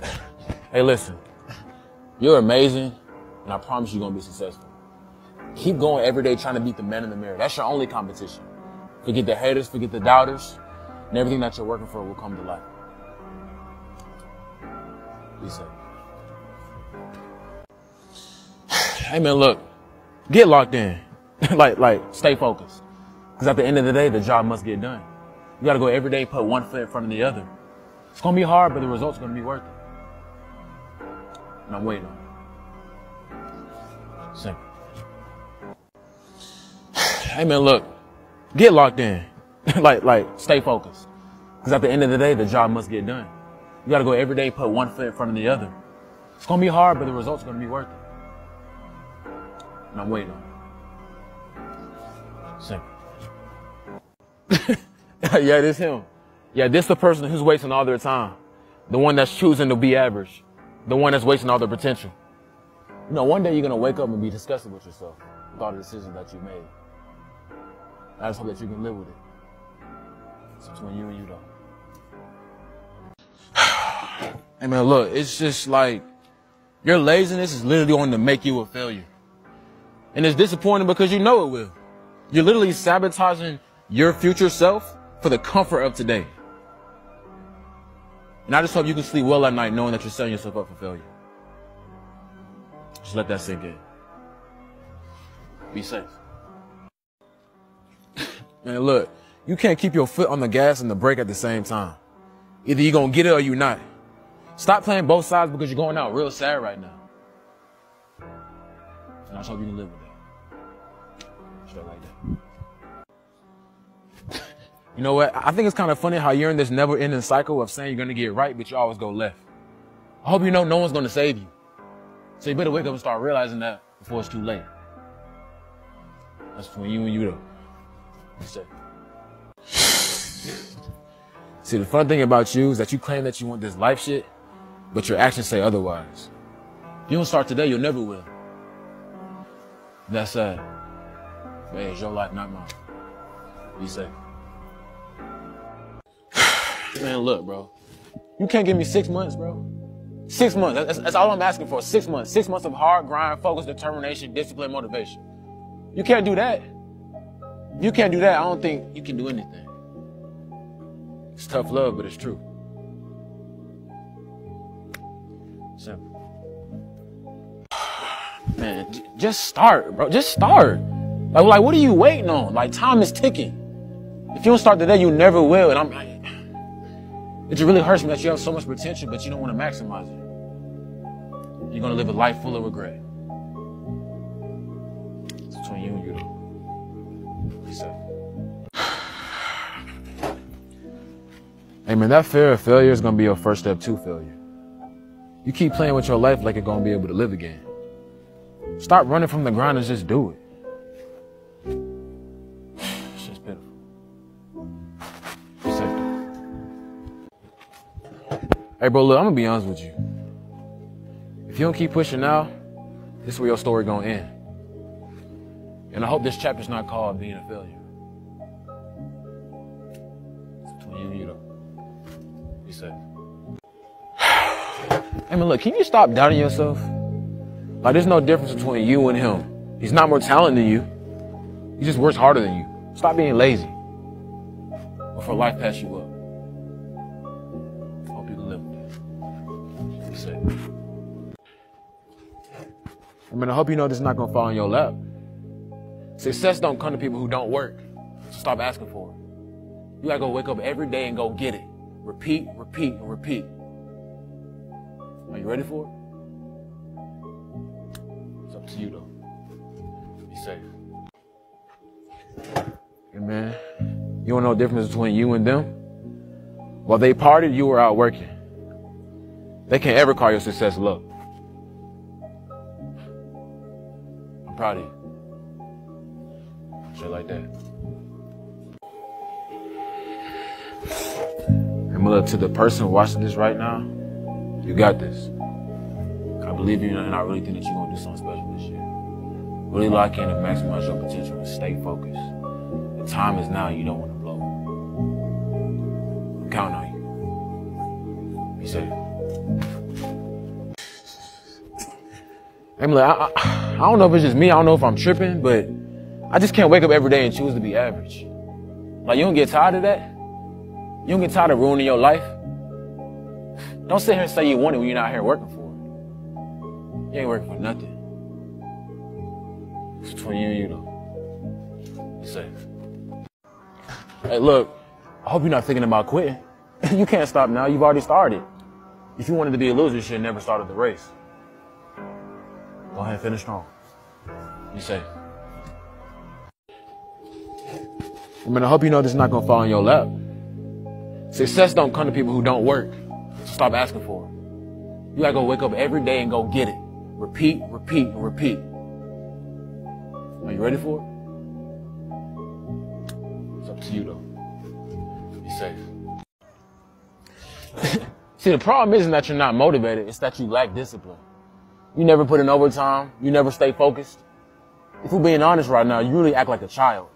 S1: hey, listen. You're amazing, and I promise you're gonna be successful. Keep going every day trying to beat the man in the mirror. That's your only competition. Forget the haters, forget the doubters, and everything that you're working for will come to light. Be safe. Hey man, look, get locked in. like, like, stay focused. Because at the end of the day, the job must get done. You gotta go every day, put one foot in front of the other. It's gonna be hard, but the results gonna be worth it. And I'm waiting on it. Simple. Hey man, look, get locked in. like, like, stay focused. Because at the end of the day, the job must get done. You gotta go every day, put one foot in front of the other. It's gonna be hard, but the results are gonna be worth it. And I'm waiting on it. Simple. yeah, this him. Yeah, this the person who's wasting all their time. The one that's choosing to be average. The one that's wasting all their potential. You know, one day you're gonna wake up and be disgusted with yourself with all the decisions that you made. I just hope that you can live with it. It's between you and you, though. hey man, look, it's just like your laziness is literally going to make you a failure. And it's disappointing because you know it will. You're literally sabotaging your future self for the comfort of today. And I just hope you can sleep well at night knowing that you're setting yourself up for failure. Just let that sink in. Be safe. Man, look, you can't keep your foot on the gas and the brake at the same time. Either you're gonna get it or you're not. Stop playing both sides because you're going out real sad right now. And I just hope you can live with that. Straight like that. you know what? I think it's kind of funny how you're in this never ending cycle of saying you're gonna get right, but you always go left. I hope you know no one's gonna save you. So you better wake up and start realizing that before it's too late. That's between you and you though. You. See, the fun thing about you is that you claim that you want this life shit, but your actions say otherwise. If you don't start today, you'll never will. That's sad. But hey, it's your life, not mine. Be safe. Man, look, bro. You can't give me six months, bro. Six months. That's, that's all I'm asking for. Six months. Six months of hard grind, focus, determination, discipline, motivation. You can't do that. You can't do that. I don't think you can do anything. It's tough love, but it's true. Simple. Man, j- just start, bro. Just start. Like, like, what are you waiting on? Like, time is ticking. If you don't start today, you never will. And I'm, I, it just really hurts me that you have so much potential, but you don't want to maximize it. You're gonna live a life full of regret. It's between you and you, Hey man, that fear of failure is gonna be your first step to failure. You keep playing with your life like you're gonna be able to live again. Stop running from the grind and just do it. It's just pitiful. Though. Hey bro, look, I'm gonna be honest with you. If you don't keep pushing now, this is where your story gonna end. And I hope this chapter's not called being a failure. It's between you and you though. Be safe. Hey man, look, can you stop doubting yourself? Like there's no difference between you and him. He's not more talented than you. He just works harder than you. Stop being lazy. Or for life pass you up. Hope you can live with it. Be safe. I mean, I hope you know this is not gonna fall on your lap. Success don't come to people who don't work. So stop asking for it. You gotta go wake up every day and go get it. Repeat, repeat, and repeat. Are you ready for it? It's up to you though. Be safe. Hey man, you don't know the difference between you and them? While they partied, you were out working. They can't ever call your success luck. I'm proud of you. Shit like that. And to the person watching this right now, you got this. I believe in you and I really think that you're gonna do something special this year. Really lock in and maximize your potential and stay focused. The time is now, you don't wanna blow. I'm counting on you. Be safe. Emily, I, I, I don't know if it's just me, I don't know if I'm tripping, but I just can't wake up every day and choose to be average. Like, you don't get tired of that? You don't get tired of ruining your life? Don't sit here and say you want it when you're not here working for it. You ain't working for nothing. It's between you and you, though. Be safe. Hey, look, I hope you're not thinking about quitting. you can't stop now. You've already started. If you wanted to be a loser, you should have never started the race. Go ahead and finish strong. Be safe. I mean, I hope you know this is not gonna fall in your lap. Success don't come to people who don't work. So stop asking for it. You gotta go wake up every day and go get it. Repeat, repeat, and repeat. Are you ready for it? It's up to you though. Be safe. See, the problem isn't that you're not motivated, it's that you lack discipline. You never put in overtime, you never stay focused. If we're being honest right now, you really act like a child.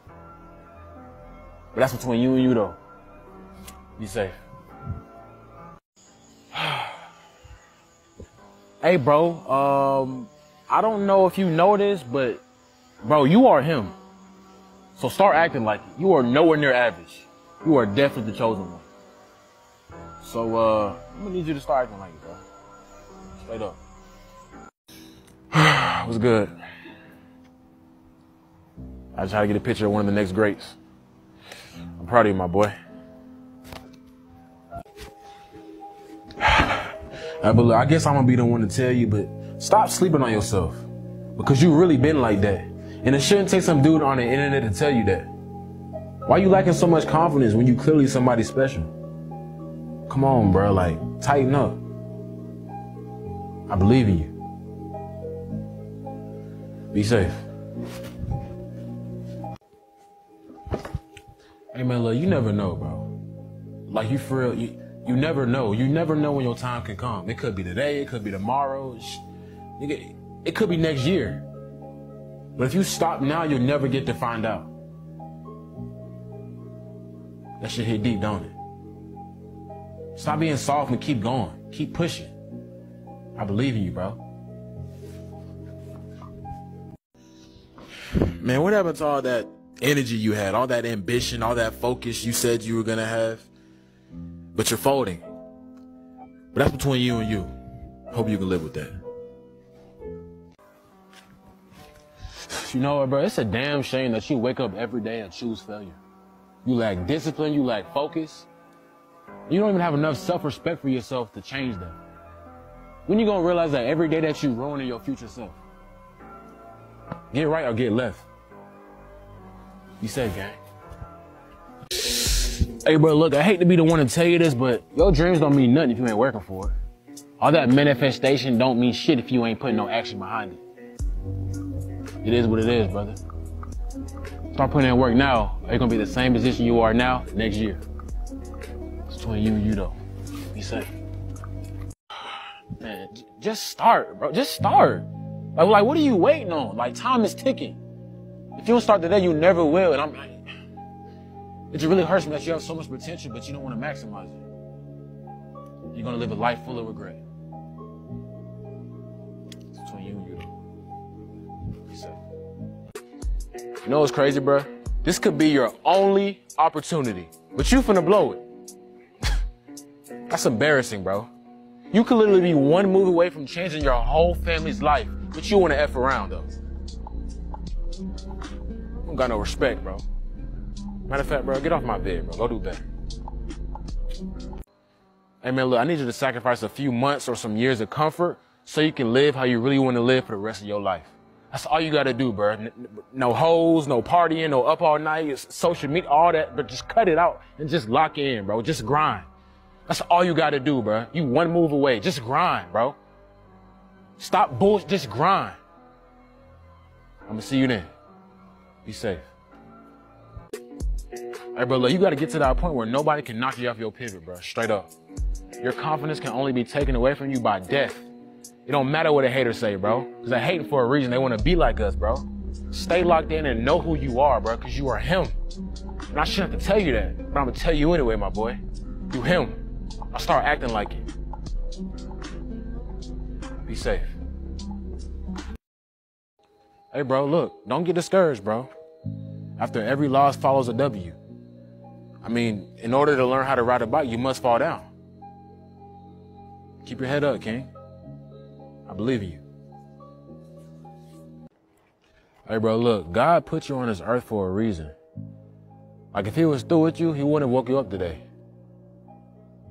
S1: But that's between you and you though. Be safe. hey, bro. Um, I don't know if you know this, but bro, you are him. So start acting like it. You are nowhere near average. You are definitely the chosen one. So uh, I'm gonna need you to start acting like it, bro. Straight up. What's good? I just had to get a picture of one of the next greats. I'm proud of you, my boy. Uh, but I guess I'm gonna be the one to tell you, but stop sleeping on yourself. Because you really been like that. And it shouldn't take some dude on the internet to tell you that. Why you lacking so much confidence when you clearly somebody special? Come on, bro, like, tighten up. I believe in you. Be safe. Hey man, you never know, bro. Like you for real, you, you never know. You never know when your time can come. It could be today, it could be tomorrow. Nigga, it could be next year. But if you stop now, you'll never get to find out. That shit hit deep, don't it? Stop being soft and keep going. Keep pushing. I believe in you, bro. Man, what happened to all that energy you had, all that ambition, all that focus you said you were gonna have? But you're folding. But that's between you and you. Hope you can live with that. You know what, bro? It's a damn shame that you wake up every day and choose failure. You lack discipline, you lack focus. You don't even have enough self-respect for yourself to change that. When you gonna realize that every day that you ruining your future self? Get right or get left. You said, gang. Hey, bro, look, I hate to be the one to tell you this, but your dreams don't mean nothing if you ain't working for it. All that manifestation don't mean shit if you ain't putting no action behind it. It is what it is, brother. Start putting in work now, or you're gonna be the same position you are now next year. It's between you and you, though. Be safe. Man, just start, bro. Just start. Like, like, what are you waiting on? Like, time is ticking. If you don't start today, you never will. And I'm, it just really hurts me that you have so much potential, but you don't want to maximize it. You're gonna live a life full of regret. It's between you and you. Be. You know what's crazy, bro? This could be your only opportunity, but you finna blow it. That's embarrassing, bro. You could literally be one move away from changing your whole family's life, but you wanna F around, though. Don't got no respect, bro. Matter of fact, bro, get off my bed, bro. Go do better. Hey, man, look, I need you to sacrifice a few months or some years of comfort so you can live how you really want to live for the rest of your life. That's all you got to do, bro. No hoes, no partying, no up all night, social media, all that, but just cut it out and just lock in, bro. Just grind. That's all you got to do, bro. You one move away. Just grind, bro. Stop bullshit. Just grind. I'm going to see you then. Be safe. Hey, bro, look, you got to get to that point where nobody can knock you off your pivot, bro. Straight up. Your confidence can only be taken away from you by death. It don't matter what a hater say, bro. Because they hating for a reason. They want to be like us, bro. Stay locked in and know who you are, bro, because you are him. And I shouldn't have to tell you that, but I'm going to tell you anyway, my boy. You him. I start acting like it. Be safe. Hey, bro, look, don't get discouraged, bro. After every loss follows a W. I mean, in order to learn how to ride a bike, you must fall down. Keep your head up, King. I believe in you. Hey, bro, look, God put you on this earth for a reason. Like, if He was through with you, He wouldn't have woke you up today.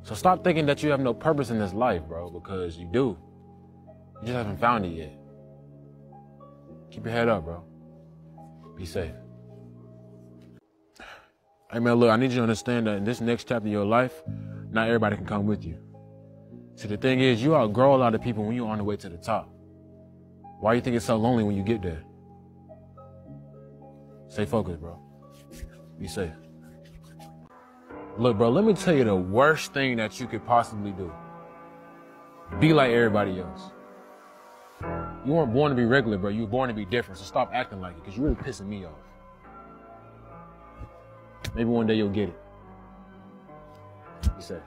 S1: So stop thinking that you have no purpose in this life, bro, because you do. You just haven't found it yet. Keep your head up, bro. Be safe. Hey man, look, I need you to understand that in this next chapter of your life, not everybody can come with you. See, the thing is, you outgrow a lot of people when you're on the way to the top. Why you think it's so lonely when you get there? Stay focused, bro. Be safe. Look, bro, let me tell you the worst thing that you could possibly do. Be like everybody else. You weren't born to be regular, bro. You were born to be different. So stop acting like it, because you're really pissing me off. Maybe one day you'll get it. Be said.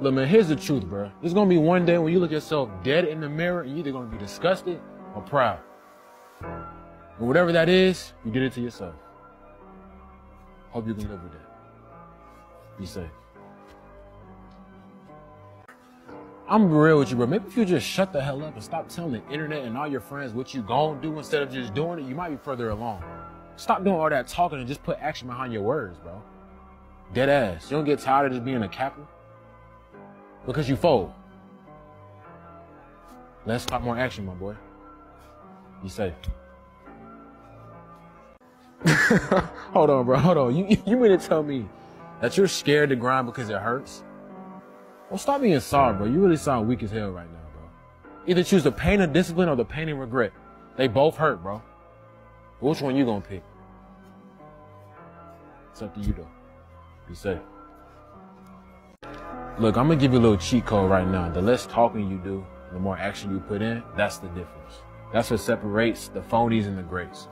S1: Look, man, here's the truth, bro. There's gonna be one day when you look yourself dead in the mirror, and you're either gonna be disgusted or proud. And whatever that is, you did it to yourself. Hope you can live with that. Be safe. I'm real with you, bro. Maybe if you just shut the hell up and stop telling the internet and all your friends what you gonna do instead of just doing it, you might be further along. Stop doing all that talking and just put action behind your words, bro. Dead ass. You don't get tired of just being a capper? Because you fold. Let's talk more action, my boy. Be safe. hold on, bro. Hold on. You you mean to tell me that you're scared to grind because it hurts? Well, stop being sorry, bro. You really sound weak as hell right now, bro. Either choose the pain of discipline or the pain and regret. They both hurt, bro. Which one you gonna pick? It's up to you, though. Be safe. Look, I'm gonna give you a little cheat code right now. The less talking you do, the more action you put in, that's the difference. That's what separates the phonies and the greats.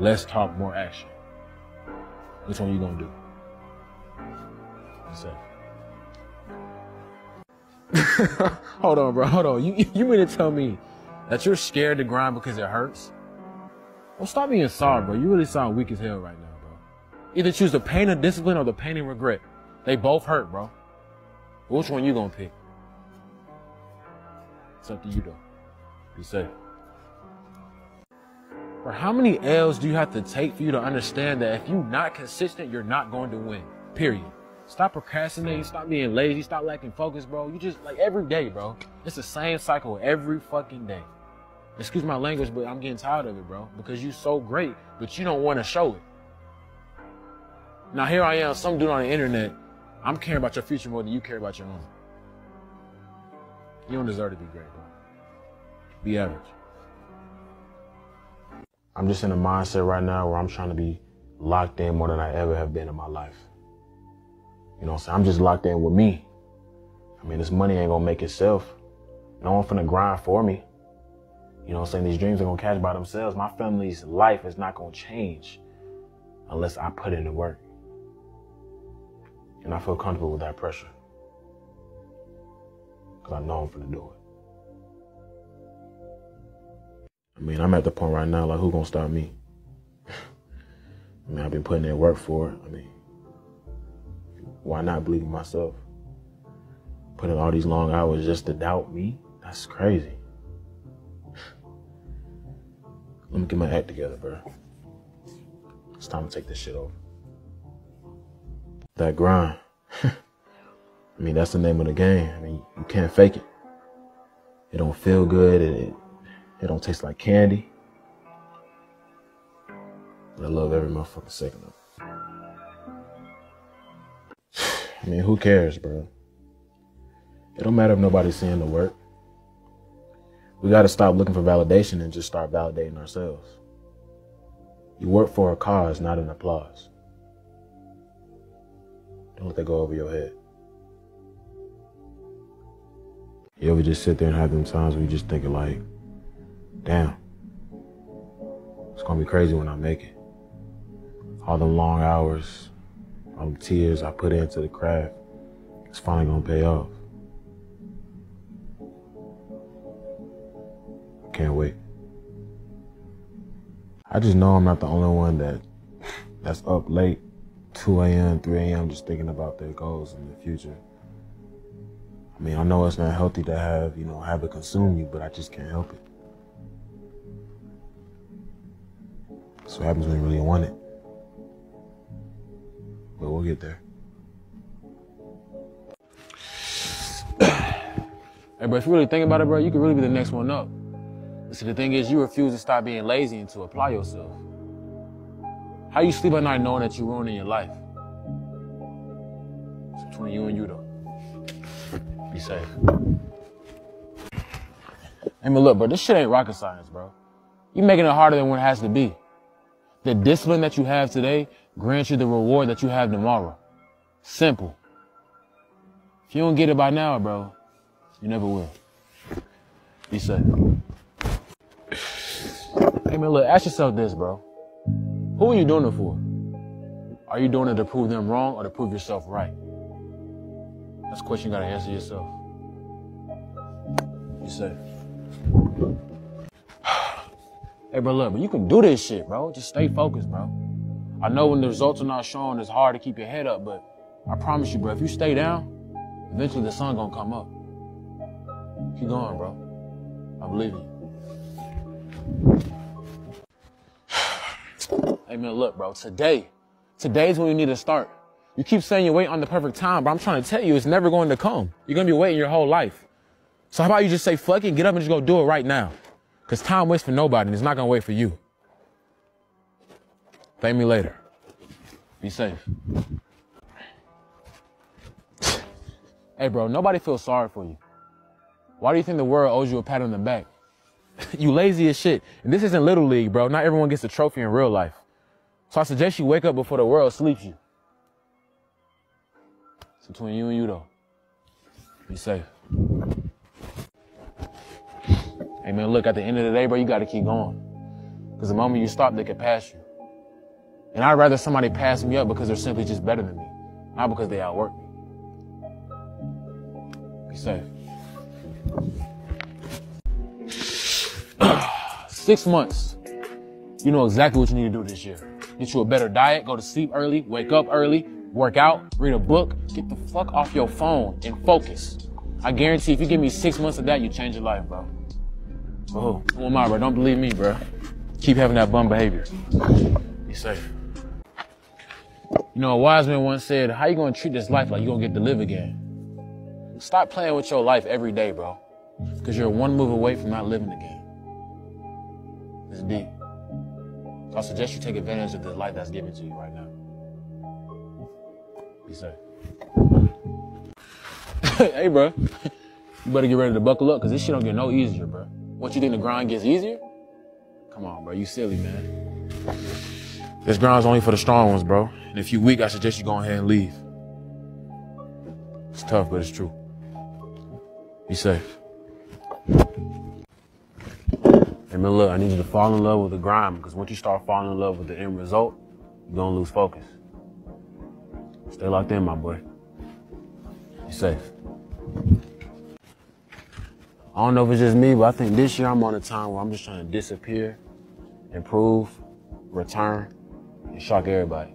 S1: Less talk, more action. Which one you gonna do? Be safe. hold on, bro. Hold on. You you mean to tell me that you're scared to grind because it hurts? Well, stop being sorry, bro. You really sound weak as hell right now, bro. Either choose the pain of discipline or the pain and regret. They both hurt, bro. Which one you gonna pick? It's up to you, though. Be safe. For how many L's do you have to take for you to understand that if you're not consistent, you're not going to win? Period. Stop procrastinating. Stop being lazy. Stop lacking focus, bro. You just like every day, bro. It's the same cycle every fucking day. Excuse my language, but I'm getting tired of it, bro. Because you so great, but you don't want to show it. Now here I am, some dude on the internet. I'm caring about your future more than you care about your own. You don't deserve to be great, bro. Be average. I'm just in a mindset right now where I'm trying to be locked in more than I ever have been in my life. You know what I'm saying? I'm just locked in with me. I mean, this money ain't gonna make itself. No one finna grind for me. You know what I'm saying? These dreams are gonna catch by themselves. My family's life is not gonna change unless I put in the work. And I feel comfortable with that pressure. Cause I know I'm gonna do it. I mean, I'm at the point right now, like, who gonna stop me? I mean, I've been putting in work for it. I mean, why not believe in myself? Putting all these long hours just to doubt me? That's crazy. Let me get my act together, bro. It's time to take this shit over. That grind. I mean, that's the name of the game. I mean, you can't fake it. It don't feel good. It, it, it don't taste like candy. But I love every motherfucking second of it. I mean, who cares, bro? It don't matter if nobody's seeing the work. We got to stop looking for validation and just start validating ourselves. You work for a cause, not an applause. Don't let that go over your head. You ever just sit there and have them times where you just thinking like, damn, it's gonna be crazy when I make it. All the long hours, all the tears I put into the craft, it's finally gonna pay off. Can't wait. I just know I'm not the only one that that's up late, 2 a.m., 3 a.m., just thinking about their goals in the future. I mean, I know it's not healthy to have, you know, have it consume you, but I just can't help it. That's what happens when you really want it. But we'll get there. hey, bro, if you really think about it, bro, you could really be the next one up. The thing is, you refuse to stop being lazy and to apply yourself. How you sleep at night knowing that you're ruining your life? It's between you and you, though. Be safe. Hey, man, look, bro, this shit ain't rocket science, bro. You're making it harder than what it has to be. The discipline that you have today grants you the reward that you have tomorrow. Simple. If you don't get it by now, bro, you never will. Be safe. Hey man, look, ask yourself this, bro. Who are you doing it for? Are you doing it to prove them wrong or to prove yourself right? That's a question you gotta answer yourself. You say, hey, bro, look, but you can do this shit, bro. Just stay focused, bro. I know when the results are not showing, it's hard to keep your head up, but I promise you, bro, if you stay down, eventually the sun gonna come up. Keep going, bro. I believe you. Hey, man, look, bro, today, today's when you need to start. You keep saying you wait on the perfect time, but I'm trying to tell you it's never going to come. You're going to be waiting your whole life. So how about you just say, fuck it, get up and just go do it right now. Because time waits for nobody and it's not going to wait for you. Thank me later. Be safe. hey, bro, nobody feels sorry for you. Why do you think the world owes you a pat on the back? you lazy as shit. And this isn't Little League, bro. Not everyone gets a trophy in real life. So I suggest you wake up before the world sleeps you. It's between you and you, though. Be safe. Hey, man, look, at the end of the day, bro, you got to keep going. Because the moment you stop, they can pass you. And I'd rather somebody pass me up because they're simply just better than me, not because they outwork me. Be safe. Six months. You know exactly what you need to do this year. Get you a better diet, go to sleep early, wake up early, work out, read a book, get the fuck off your phone and focus. I guarantee if you give me six months of that, you change your life, bro. Oh, who am I, bro? Don't believe me, bro. Keep having that bum behavior. Be safe. You know, a wise man once said, how you gonna treat this life like you gonna get to live again? Stop playing with your life every day, bro. Because you're one move away from not living again. It's deep. I suggest you take advantage of the life that's given to you right now. Be safe. hey, bro. You better get ready to buckle up because this shit don't get no easier, bro. What you think the grind gets easier? Come on, bro. You silly, man. This grind's only for the strong ones, bro. And if you weak, I suggest you go ahead and leave. It's tough, but it's true. Be safe. Man, look, I need you to fall in love with the grind because once you start falling in love with the end result, you're gonna lose focus. Stay locked in, my boy. Be safe. I don't know if it's just me, but I think this year I'm on a time where I'm just trying to disappear, improve, return, and shock everybody.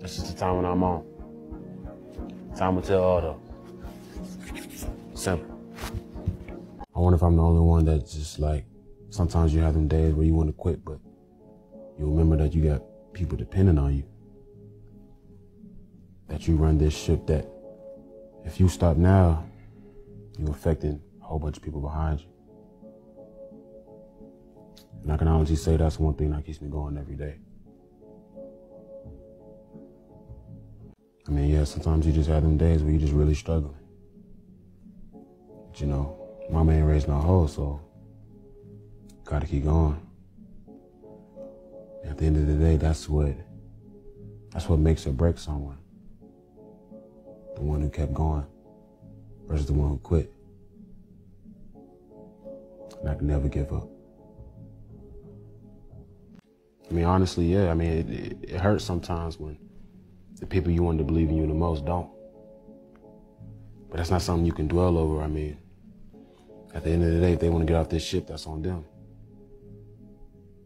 S1: This is the time when I'm on. Time will tell all though. Simple. I wonder if I'm the only one that just like sometimes you have them days where you want to quit, but you remember that you got people depending on you. That you run this ship that if you stop now, you're affecting a whole bunch of people behind you. And I can honestly say that's one thing that keeps me going every day. I mean, yeah, sometimes you just have them days where you're just really struggling. But you know, mama ain't raised no hoe, so gotta keep going. At the end of the day, that's what that's what makes or breaks someone. The one who kept going versus the one who quit. And I can never give up. I mean, honestly, yeah. I mean, it, it, it hurts sometimes when the people you want to believe in you the most don't. But that's not something you can dwell over. I mean, at the end of the day, if they want to get off this ship, that's on them.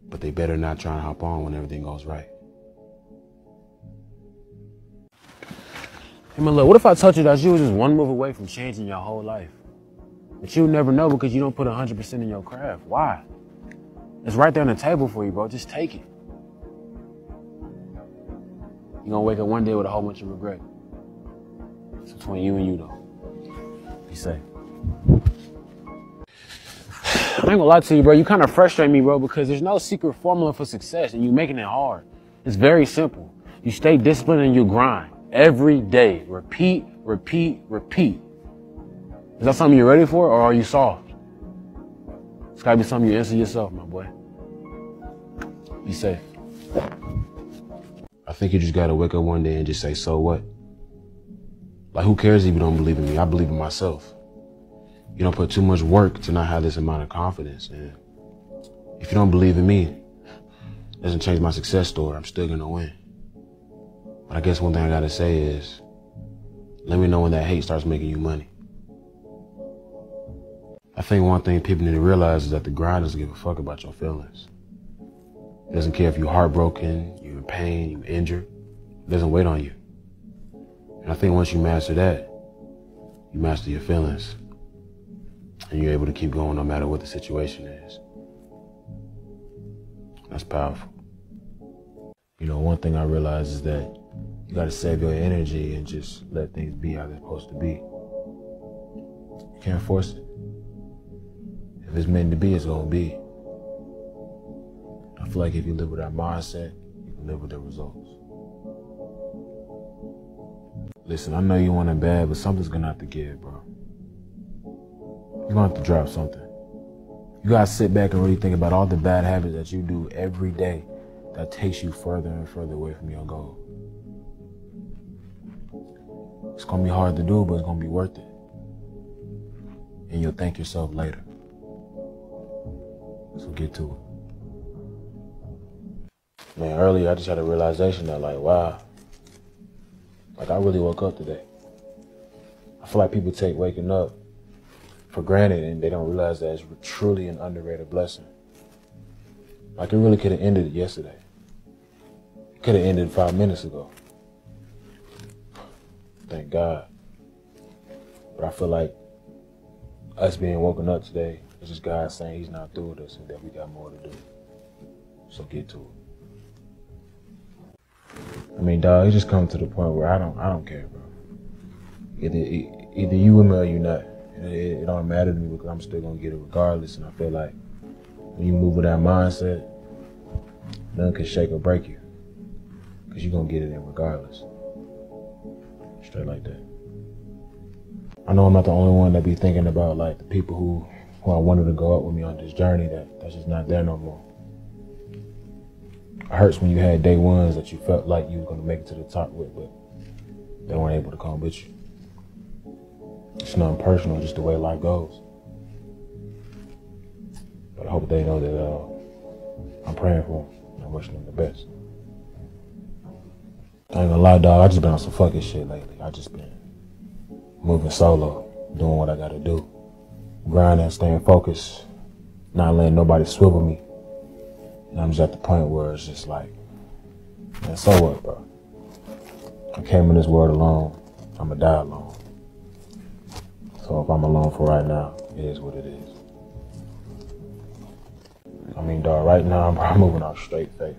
S1: But they better not try and hop on when everything goes right. Hey man, look, what if I told you that you was just one move away from changing your whole life? But you never know because you don't put 100% in your craft. Why? It's right there on the table for you, bro. Just take it. You're gonna wake up one day with a whole bunch of regret. It's between you and you, though. Be safe. I ain't gonna lie to you, bro. You kind of frustrate me, bro, because there's no secret formula for success and you're making it hard. It's very simple. You stay disciplined and you grind every day. Repeat, repeat, repeat. Is that something you're ready for or are you soft? It's gotta be something you answer yourself, my boy. Be safe. I think you just gotta wake up one day and just say, so what? Like, who cares if you don't believe in me? I believe in myself. You don't put too much work to not have this amount of confidence. And if you don't believe in me, Doesn't change my success story. I'm still gonna win. But I guess one thing I gotta say is, let me know when that hate starts making you money. I think one thing people need to realize is that the grind doesn't give a fuck about your feelings. It doesn't care if you're heartbroken, you're in pain, you're injured. It doesn't wait on you. And I think once you master that, you master your feelings. And you're able to keep going no matter what the situation is. That's powerful. You know, one thing I realize is that you gotta save your energy and just let things be how they're supposed to be. You can't force it. If it's meant to be, it's gonna be. I feel like if you live with that mindset, you can live with the results. Listen, I know you want it bad, but something's gonna have to give, bro. You're gonna have to drop something. You gotta sit back and really think about all the bad habits that you do every day that takes you further and further away from your goal. It's gonna be hard to do, but it's gonna be worth it. And you'll thank yourself later. So get to it. Man, earlier I just had a realization that like, wow, like I really woke up today. I feel like people take waking up for granted and they don't realize that it's truly an underrated blessing. Like it really could have ended yesterday. It could have ended five minutes ago. Thank God. But I feel like us being woken up today is just God saying He's not through with us and that we got more to do. So get to it. I mean, dog, it just come to the point where I don't, I don't care, bro. Either, either you with me or you not. It, it, don't matter to me because I'm still gonna get it regardless. And I feel like when you move with that mindset, nothing can shake or break you, because you're gonna get it in regardless. Straight like that. I know I'm not the only one that be thinking about like the people who who I wanted to go up with me on this journey that that's just not there no more. It hurts when you had day ones that you felt like you was gonna make it to the top with, but they weren't able to come with you. It's nothing personal, just the way life goes. But I hope they know that uh, I'm praying for them. I'm wishing them the best. I ain't gonna lie, dog. I just been on some fucking shit lately. I just been moving solo, doing what I gotta do, grinding, staying focused, not letting nobody swivel me. And I'm just at the point where it's just like, man, so what, bro? I came in this world alone. I'ma die alone. So if I'm alone for right now, it is what it is. I mean, dog, right now I'm, I'm moving on straight faith.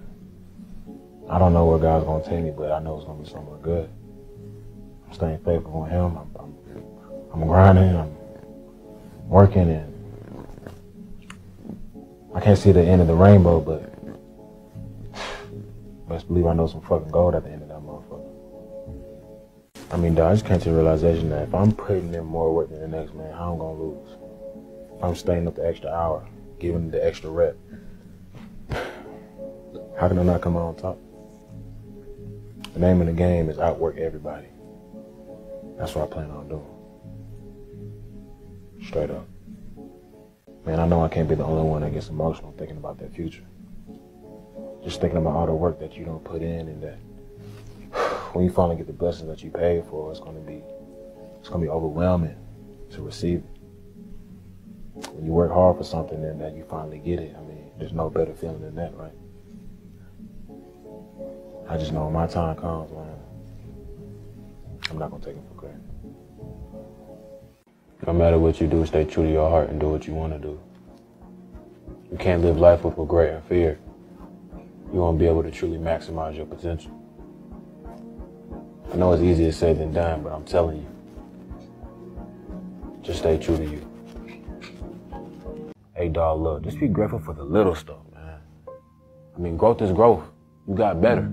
S1: I don't know where God's gonna take me, but I know it's gonna be somewhere good. I'm staying faithful with Him. I'm, I'm, I'm grinding. I'm working, and I can't see the end of the rainbow, but best believe I know some fucking gold at the end. I mean, dog, I just came to the realization that if I'm putting in more work than the next man, how I'm gonna lose? If I'm staying up the extra hour, giving the extra rep, how can I not come out on top? The name of the game is outwork everybody. That's what I plan on doing. Straight up. Man, I know I can't be the only one that gets emotional thinking about that future. Just thinking about all the work that you don't put in and that when you finally get the blessings that you paid for, it's gonna be it's gonna be overwhelming to receive it. When you work hard for something and that you finally get it, I mean, there's no better feeling than that, right? I just know when my time comes, man, I'm not gonna take it for granted. No matter what you do, stay true to your heart and do what you want to do. You can't live life with regret and fear. You won't be able to truly maximize your potential. Know it's easier said than done, but I'm telling you, just stay true to you. Hey, dog, look, just be grateful for the little stuff, man. I mean, growth is growth. You got better.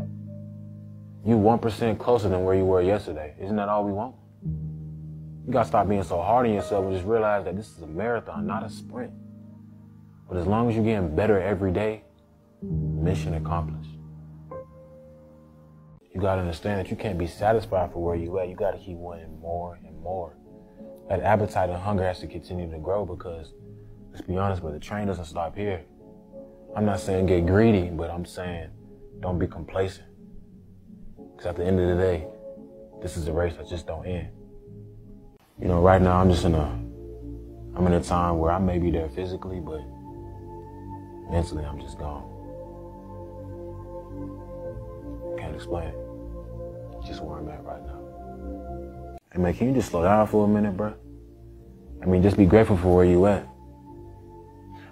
S1: You 1% closer than where you were yesterday. Isn't that all we want? You gotta stop being so hard on yourself and just realize that this is a marathon, not a sprint. But as long as you're getting better every day, mission accomplished. You gotta understand that you can't be satisfied for where you at. You gotta keep wanting more and more. That appetite and hunger has to continue to grow because, let's be honest, but the train doesn't stop here.
S3: I'm not saying get greedy, but I'm saying don't be complacent. Because at the end of the day, this is a race that just don't end. You know, right now I'm just in a, I'm in a time where I may be there physically, but mentally I'm just gone. Can't explain it. Just where I'm at right now. Hey man, can you just slow down for a minute, bro? I mean, just be grateful for where you at.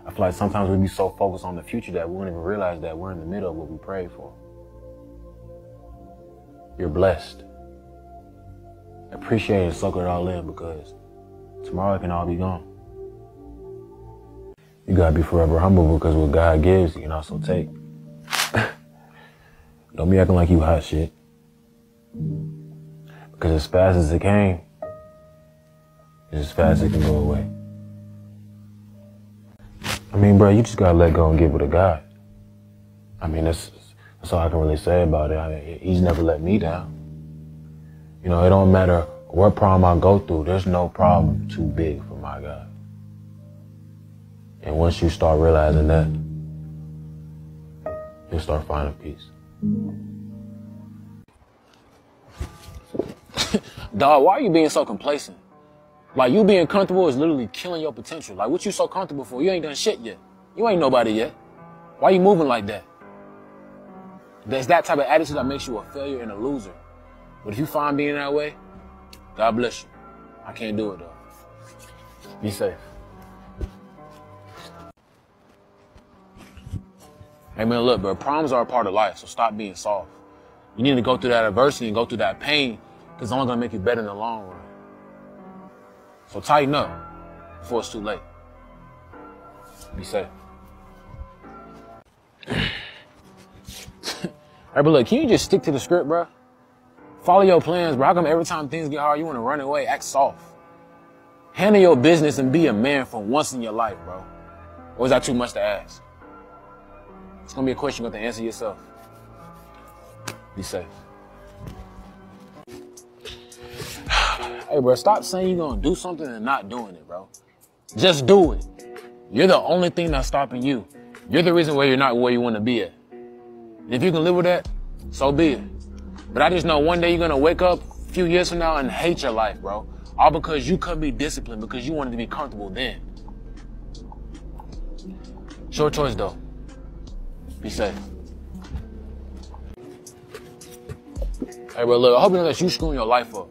S3: I feel like sometimes we be so focused on the future that we don't even realize that we're in the middle of what we prayed for. You're blessed. Appreciate it, soak it all in because tomorrow it can all be gone. You gotta be forever humble because what God gives, you can also take. Don't be acting like you hot shit. Because as fast as it came, it's as fast as it can go away. I mean, bro, you just gotta let go and give it to God. I mean, that's that's all I can really say about it. I mean, he's never let me down. You know, it don't matter what problem I go through. There's no problem too big for my God. And once you start realizing that, you'll start finding peace.
S1: Dog, why are you being so complacent? Like you being comfortable is literally killing your potential. Like what you so comfortable for? You ain't done shit yet. You ain't nobody yet. Why you moving like that? There's that type of attitude that makes you a failure and a loser. But if you find being that way, God bless you. I can't do it though. Be safe. Hey man, look, bro, problems are a part of life, so stop being soft. You need to go through that adversity and go through that pain, it's only gonna make you better in the long run. So tighten up before it's too late. Be safe. hey, but look, can you just stick to the script, bro? Follow your plans, bro. How come every time things get hard, you want to run away, act soft? Handle your business and be a man for once in your life, bro. Or is that too much to ask? It's gonna be a question you have to answer yourself. Be safe. Hey, bro, stop saying you're gonna do something and not doing it, bro. Just do it. You're the only thing that's stopping you. You're the reason why you're not where you want to be at. If you can live with that, so be it. But I just know one day you're gonna wake up a few years from now and hate your life, bro. All because you couldn't be disciplined because you wanted to be comfortable then. Short choice though. Be safe. Hey, bro, look, I hope you know that you screwing your life up.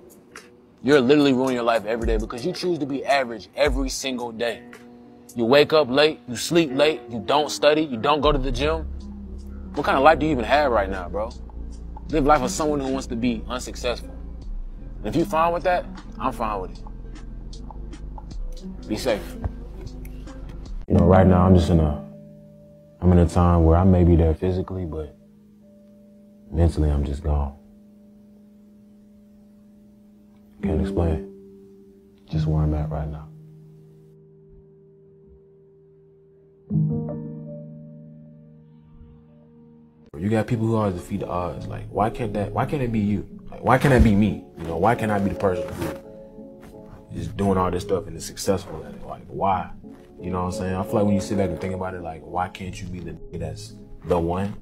S1: You're literally ruining your life every day because you choose to be average every single day. You wake up late, you sleep late, you don't study, you don't go to the gym. What kind of life do you even have right now, bro? Live life as someone who wants to be unsuccessful. If you fine with that, I'm fine with it. Be safe.
S3: You know, right now I'm just in a, I'm in a time where I may be there physically, but mentally I'm just gone. Can't explain. Just where I'm at right now.
S2: You got people who always defeat the odds. Like, why can't that? Why can't it be you? Like, why can't that be me? You know, why can't I be the person who is doing all this stuff and is successful at it? Like, why? You know what I'm saying? I feel like when you sit back and think about it, like, why can't you be the that's the one?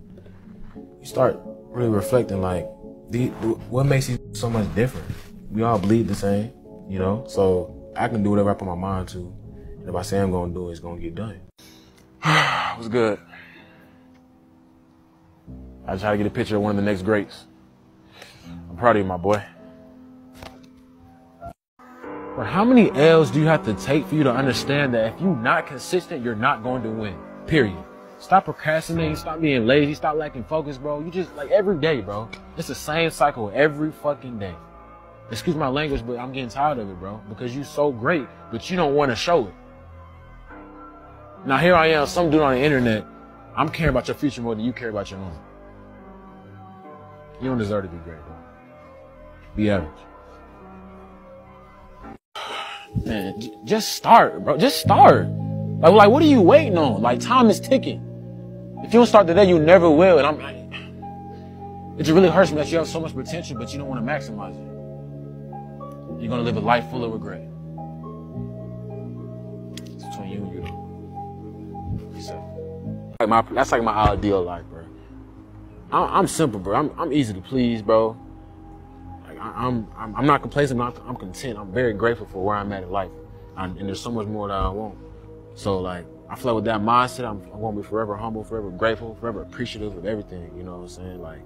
S2: You start really reflecting, like, the, what makes you so much different? We all bleed the same, you know. So I can do whatever I put my mind to, and if I say I'm gonna do it, it's gonna get done.
S1: What's good? I just had to get a picture of one of the next greats. I'm proud of you, my boy. But how many L's do you have to take for you to understand that if you're not consistent, you're not going to win? Period. Stop procrastinating, stop being lazy, stop lacking focus, bro. You just like every day, bro. It's the same cycle every fucking day. Excuse my language, but I'm getting tired of it, bro. Because you're so great, but you don't want to show it. Now here I am, some dude on the internet. I'm caring about your future more than you care about your own. You don't deserve to be great, bro. Be average. Man, j- just start, bro. Just start. Like, like, what are you waiting on? Like, time is ticking. If you don't start today, you never will. And I'm, it just really hurts me that you have so much potential, but you don't want to maximize it. You're gonna live a life full of regret. It's between you and you. Safe. Like my, that's like my ideal life, bro. I'm, I'm simple, bro. I'm, I'm easy to please, bro. Like I, I'm, I'm, I'm not complacent. I'm, I'm content. I'm very grateful for where I'm at in life, and, and there's so much more that I want. So like, I feel like with that mindset, I'm, I'm gonna be forever humble, forever grateful, forever appreciative of everything. You know what I'm saying? Like,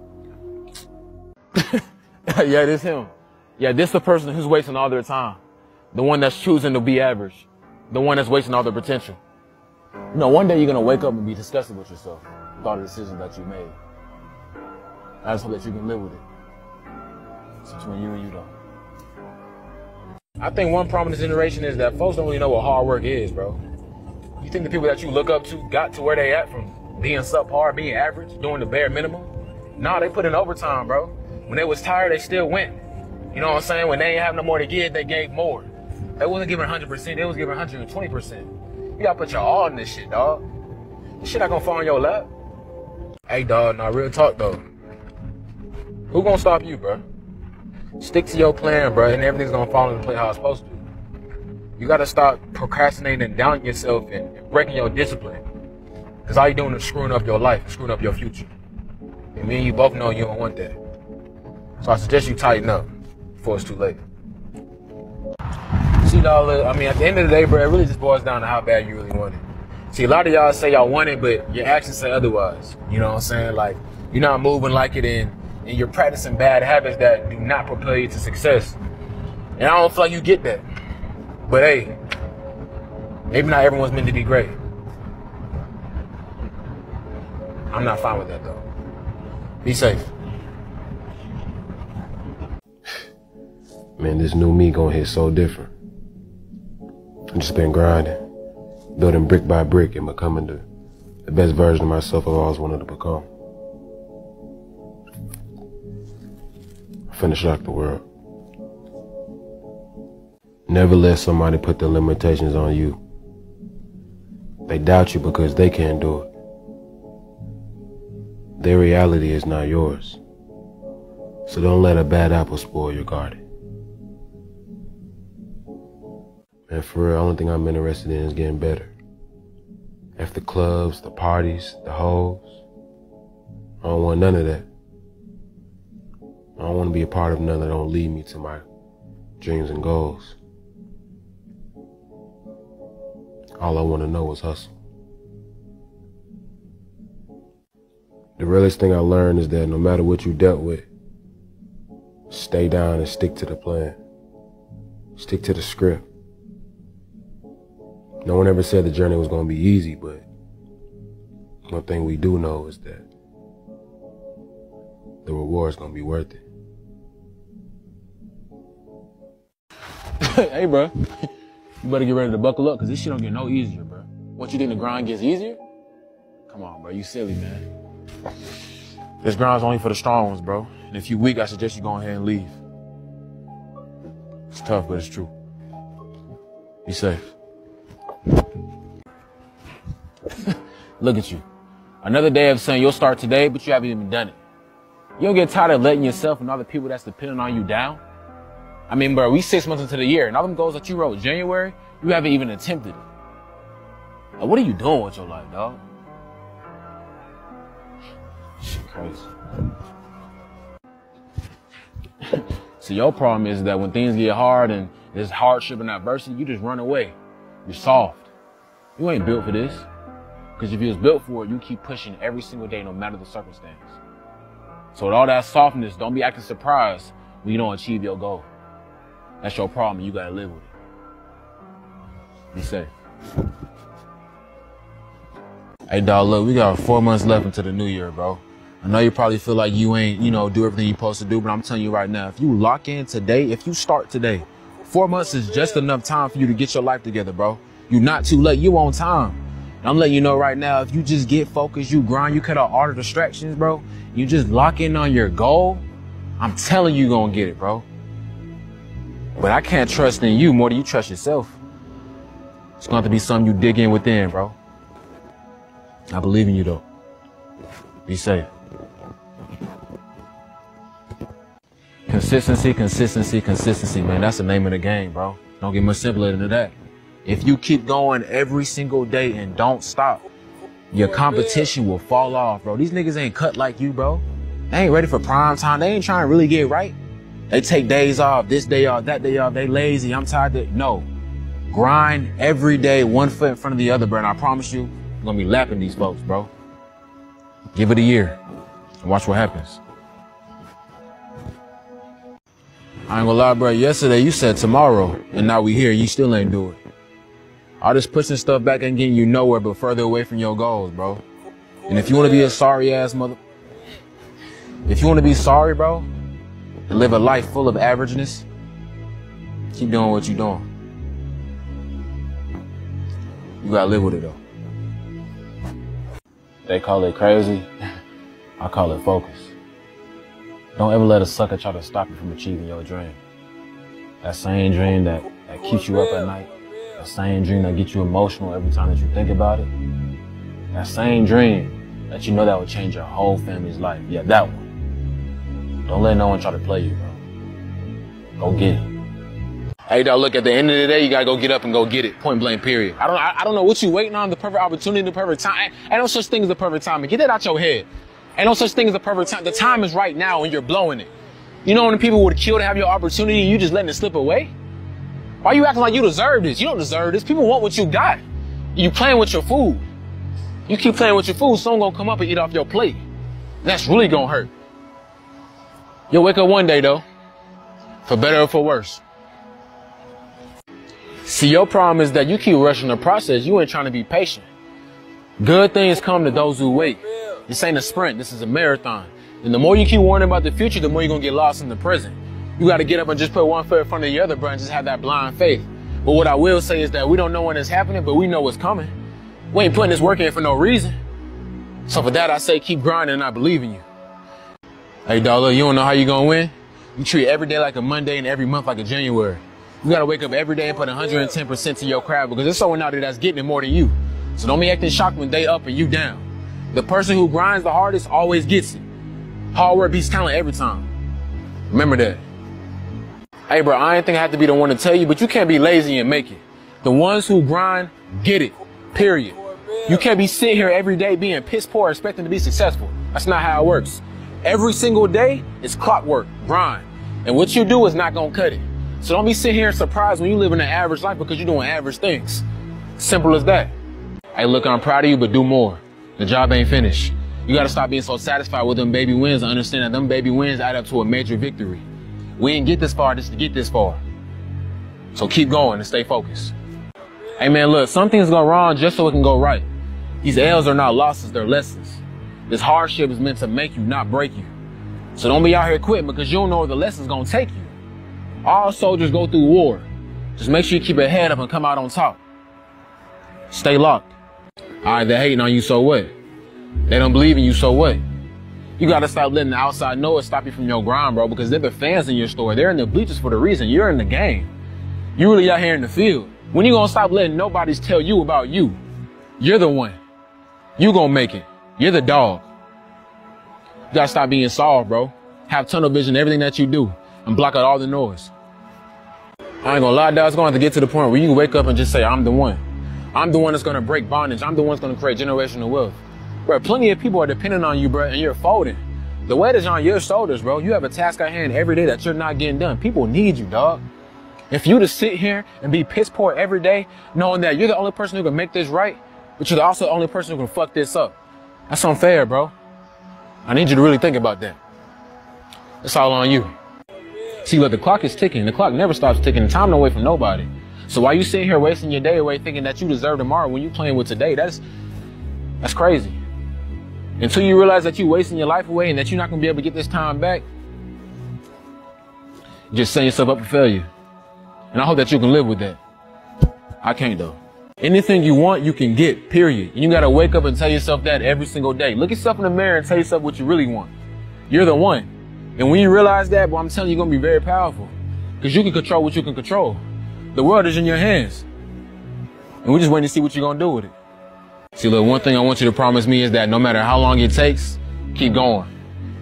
S1: yeah, this him. Yeah, this the person who's wasting all their time. The one that's choosing to be average. The one that's wasting all their potential. You know, one day you're gonna wake up and be disgusted with yourself with all the decisions that you made. I just hope that you can live with it. It's between you and you though. I think one problem in this generation is that folks don't really know what hard work is, bro. You think the people that you look up to got to where they at from being subpar, being average, doing the bare minimum? Nah, they put in overtime, bro. When they was tired, they still went. You know what I'm saying? When they ain't have no more to give, they gave more. They wasn't giving 100%, they was giving 120%. You gotta put your all in this shit, dog. This shit not gonna fall on your lap. Hey, dog, now real talk, though. Who gonna stop you, bro? Stick to your plan, bro, and everything's gonna fall into play how it's supposed to. You gotta stop procrastinating and doubting yourself and, and breaking your discipline. Cause all you're doing is screwing up your life, screwing up your future. And me and you both know you don't want that. So I suggest you tighten up before it's too late. See, look, I mean, at the end of the day, bro, it really just boils down to how bad you really want it. See, a lot of y'all say y'all want it, but your actions say otherwise. You know what I'm saying? Like, you're not moving like it and, and you're practicing bad habits that do not propel you to success. And I don't feel like you get that. But hey, maybe not everyone's meant to be great. I'm not fine with that though. Be safe.
S3: Man, this new me gonna hit so different. I've just been grinding, building brick by brick and becoming the, the best version of myself I've always wanted to become. I finish rock the world. Never let somebody put the limitations on you. They doubt you because they can't do it. Their reality is not yours. So don't let a bad apple spoil your garden. And for real, the only thing I'm interested in is getting better. After clubs, the parties, the hoes, I don't want none of that. I don't want to be a part of none that don't lead me to my dreams and goals. All I want to know is hustle. The realest thing I learned is that no matter what you dealt with, stay down and stick to the plan. Stick to the script. No one ever said the journey was going to be easy, but one thing we do know is that the reward is going to be worth it.
S1: hey, bro. You better get ready to buckle up because this shit don't get no easier, bro. What you think the grind gets easier? Come on, bro. You silly, man. This grind's only for the strong ones, bro. And if you weak, I suggest you go ahead and leave. It's tough, but it's true. Be safe. Look at you. Another day of saying you'll start today, but you haven't even done it. You don't get tired of letting yourself and other people that's depending on you down? I mean, bro, we six months into the year, and all them goals that you wrote January, you haven't even attempted it. Like, what are you doing with your life, dog? Shit crazy. so your problem is that when things get hard and there's hardship and adversity, you just run away. You're soft. You ain't built for this. Because if you was built for it, you keep pushing every single day, no matter the circumstance. So with all that softness, don't be acting surprised when you don't achieve your goal. That's your problem. You gotta live with it. Be safe. Hey, dog, look, we got four months left into the new year, bro. I know you probably feel like you ain't, you know, do everything you're supposed to do, but I'm telling you right now, if you lock in today, if you start today, four months is just enough time for you to get your life together, bro. You're not too late. You on time. I'm letting you know right now, if you just get focused, you grind, you cut out all the distractions, bro. You just lock in on your goal. I'm telling you, gonna get it, bro. But I can't trust in you more than you trust yourself. It's to have to be something you dig in within, bro. I believe in you, though. Be safe. Consistency, consistency, consistency, man. That's the name of the game, bro. Don't get much simpler than that. If you keep going every single day and don't stop, your competition will fall off, bro. These niggas ain't cut like you, bro. They ain't ready for prime time. They ain't trying to really get right. They take days off, this day off, that day off. They lazy. I'm tired. Of, no, grind every day, one foot in front of the other, bro. And I promise you, I'm gonna be lapping these folks, bro. Give it a year and watch what happens. I ain't gonna lie, bro. Yesterday you said tomorrow, and now we here. You still ain't do it. All this pushing stuff back ain't getting you nowhere but further away from your goals, bro. And if you want to be a sorry ass mother, if you want to be sorry, bro, and live a life full of averageness, keep doing what you're doing. You gotta live with it though. They call it crazy. I call it focus. Don't ever let a sucker try to stop you from achieving your dream. That same dream that, that keeps you up at night. That same dream that gets you emotional every time that you think about it. That same dream that you know that would change your whole family's life. Yeah, that one. Don't let no one try to play you, bro. Go get it. Hey, dog, look, at the end of the day, you gotta go get up and go get it. Point blank, period. I don't, I, I don't know what you waiting on, the perfect opportunity, the perfect time. Ain't no such thing as the perfect time. Get that out your head. Ain't no such thing as a perfect time. The time is right now and you're blowing it. You know when people would kill to have your opportunity and you just letting it slip away? Why you acting like you deserve this? You don't deserve this. People want what you got. You playing with your food. You keep playing with your food, someone gonna come up and eat off your plate. That's really gonna hurt. You'll wake up one day though, for better or for worse. See, your problem is that you keep rushing the process. You ain't trying to be patient. Good things come to those who wait. This ain't a sprint. This is a marathon. And the more you keep worrying about the future, the more you're to get lost in the present. You got to get up and just put one foot in front of the other, bro, and just have that blind faith. But what I will say is that we don't know when it's happening, but we know what's coming. We ain't putting this work in for no reason. So for that, I say keep grinding and I believe in you. Hey, dog, you don't know how you going to win? You treat every day like a Monday and every month like a January. You got to wake up every day and put 110% to your craft because there's someone out there that's getting it more than you. So don't be acting shocked when they up and you down. The person who grinds the hardest always gets it. Hard work beats talent every time. Remember that. Hey, bro, I ain't think I have to be the one to tell you, but you can't be lazy and make it. The ones who grind get it. Period. You can't be sitting here every day being piss poor expecting to be successful. That's not how it works. Every single day is clockwork, grind. And what you do is not gonna cut it. So don't be sitting here surprised when you live in an average life because you're doing average things. Simple as that. Hey, look, I'm proud of you, but do more. The job ain't finished. You gotta stop being so satisfied with them baby wins and understand that them baby wins add up to a major victory. We didn't get this far just to get this far. So keep going and stay focused. Hey man, look, some things go wrong just so it can go right. These L's are not losses, they're lessons. This hardship is meant to make you, not break you. So don't be out here quitting because you don't know where the lesson's gonna take you. All soldiers go through war. Just make sure you keep your head up and come out on top. Stay locked. Alright, they're hating on you, so what? They don't believe in you, so what? You gotta stop letting the outside it stop you from your grind, bro, because they're the fans in your story. They're in the bleachers for the reason. You're in the game. You really out here in the field. When you gonna stop letting nobody tell you about you? You're the one. You gonna make it. You're the dog. You gotta stop being soft, bro. Have tunnel vision everything that you do and block out all the noise. I ain't gonna lie, dog. Gonna have to get to the point where you can wake up and just say, I'm the one. I'm the one that's gonna break bondage. I'm the one that's gonna create generational wealth. Bro, plenty of people are depending on you, bro, and you're folding. The weight is on your shoulders, bro. You have a task at hand every day that you're not getting done. People need you, dog. If you to sit here and be piss poor every day, knowing that you're the only person who can make this right, but you're also the only person who can fuck this up, that's unfair, bro. I need you to really think about that. It's all on you. See, look, the clock is ticking. The clock never stops ticking. Time don't wait nobody. So why you sitting here wasting your day away thinking that you deserve tomorrow when you playing with today? That's that's crazy. Until you realize that you're wasting your life away and that you're not gonna be able to get this time back, just setting yourself up for failure. And I hope that you can live with that. I can't though. Anything you want, you can get, period. And you gotta wake up and tell yourself that every single day. Look yourself in the mirror and tell yourself what you really want. You're the one. And when you realize that, well, I'm telling you, you're gonna be very powerful. Because you can control what you can control. The world is in your hands. And we're just waiting to see what you're gonna do with it. See, look, one thing I want you to promise me is that no matter how long it takes, keep going.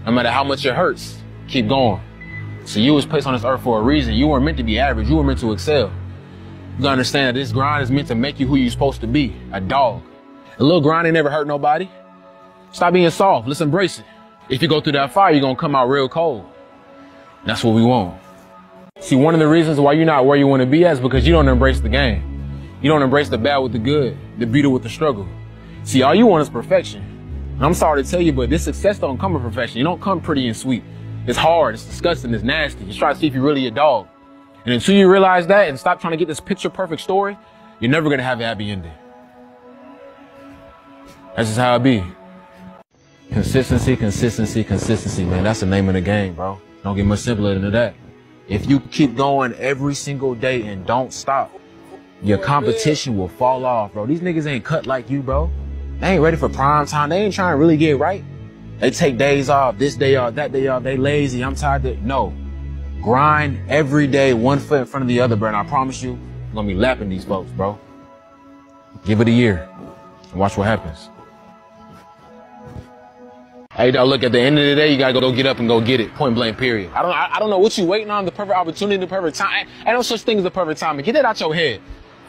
S1: No matter how much it hurts, keep going. So you was placed on this earth for a reason. You weren't meant to be average. You were meant to excel. You gotta understand that this grind is meant to make you who you're supposed to be, a dog. A little grind ain't never hurt nobody. Stop being soft. Let's embrace it. If you go through that fire, you're gonna come out real cold. That's what we want. See, one of the reasons why you're not where you want to be at is because you don't embrace the game. You don't embrace the bad with the good, the beauty with the struggle. See, all you want is perfection. And I'm sorry to tell you, but this success don't come with perfection. You don't come pretty and sweet. It's hard, it's disgusting, it's nasty. You try to see if you're really a dog. And until you realize that and stop trying to get this picture perfect story, you're never gonna have a happy ending. That's just how it be. Consistency, consistency, consistency, man. That's the name of the game, bro. Don't get much simpler than that. If you keep going every single day and don't stop, your competition will fall off, bro. These niggas ain't cut like you, bro. They ain't ready for prime time. They ain't trying to really get right. They take days off, this day off, that day off. They lazy. I'm tired. Of, no, grind every day, one foot in front of the other, bro. And I promise you, I'm gonna be lapping these folks, bro. Give it a year and watch what happens. Hey, dog, look, at the end of the day, you gotta go get up and go get it. Point blank, period. I don't, I, I don't know what you waiting on, the perfect opportunity, the perfect time. Ain't no such thing as the perfect time. Get that out your head.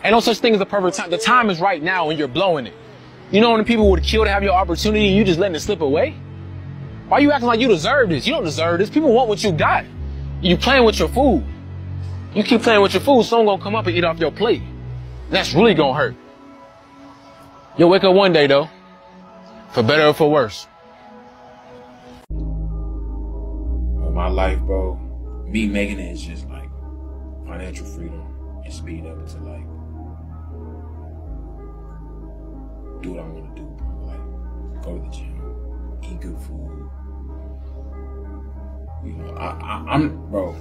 S1: Ain't no such thing as the perfect time. The time is right now and you're blowing it. You know when people would kill to have your opportunity and you just letting it slip away? Why you acting like you deserve this? You don't deserve this. People want what you got. You playing with your food. You keep playing with your food, someone gonna come up and eat off your plate. That's really gonna hurt. You'll wake up one day though, for better or for worse.
S3: Oh, my life, bro, me making it is just like financial freedom do what I want to do. Like go to the gym, eat good food. You know, I, am bro.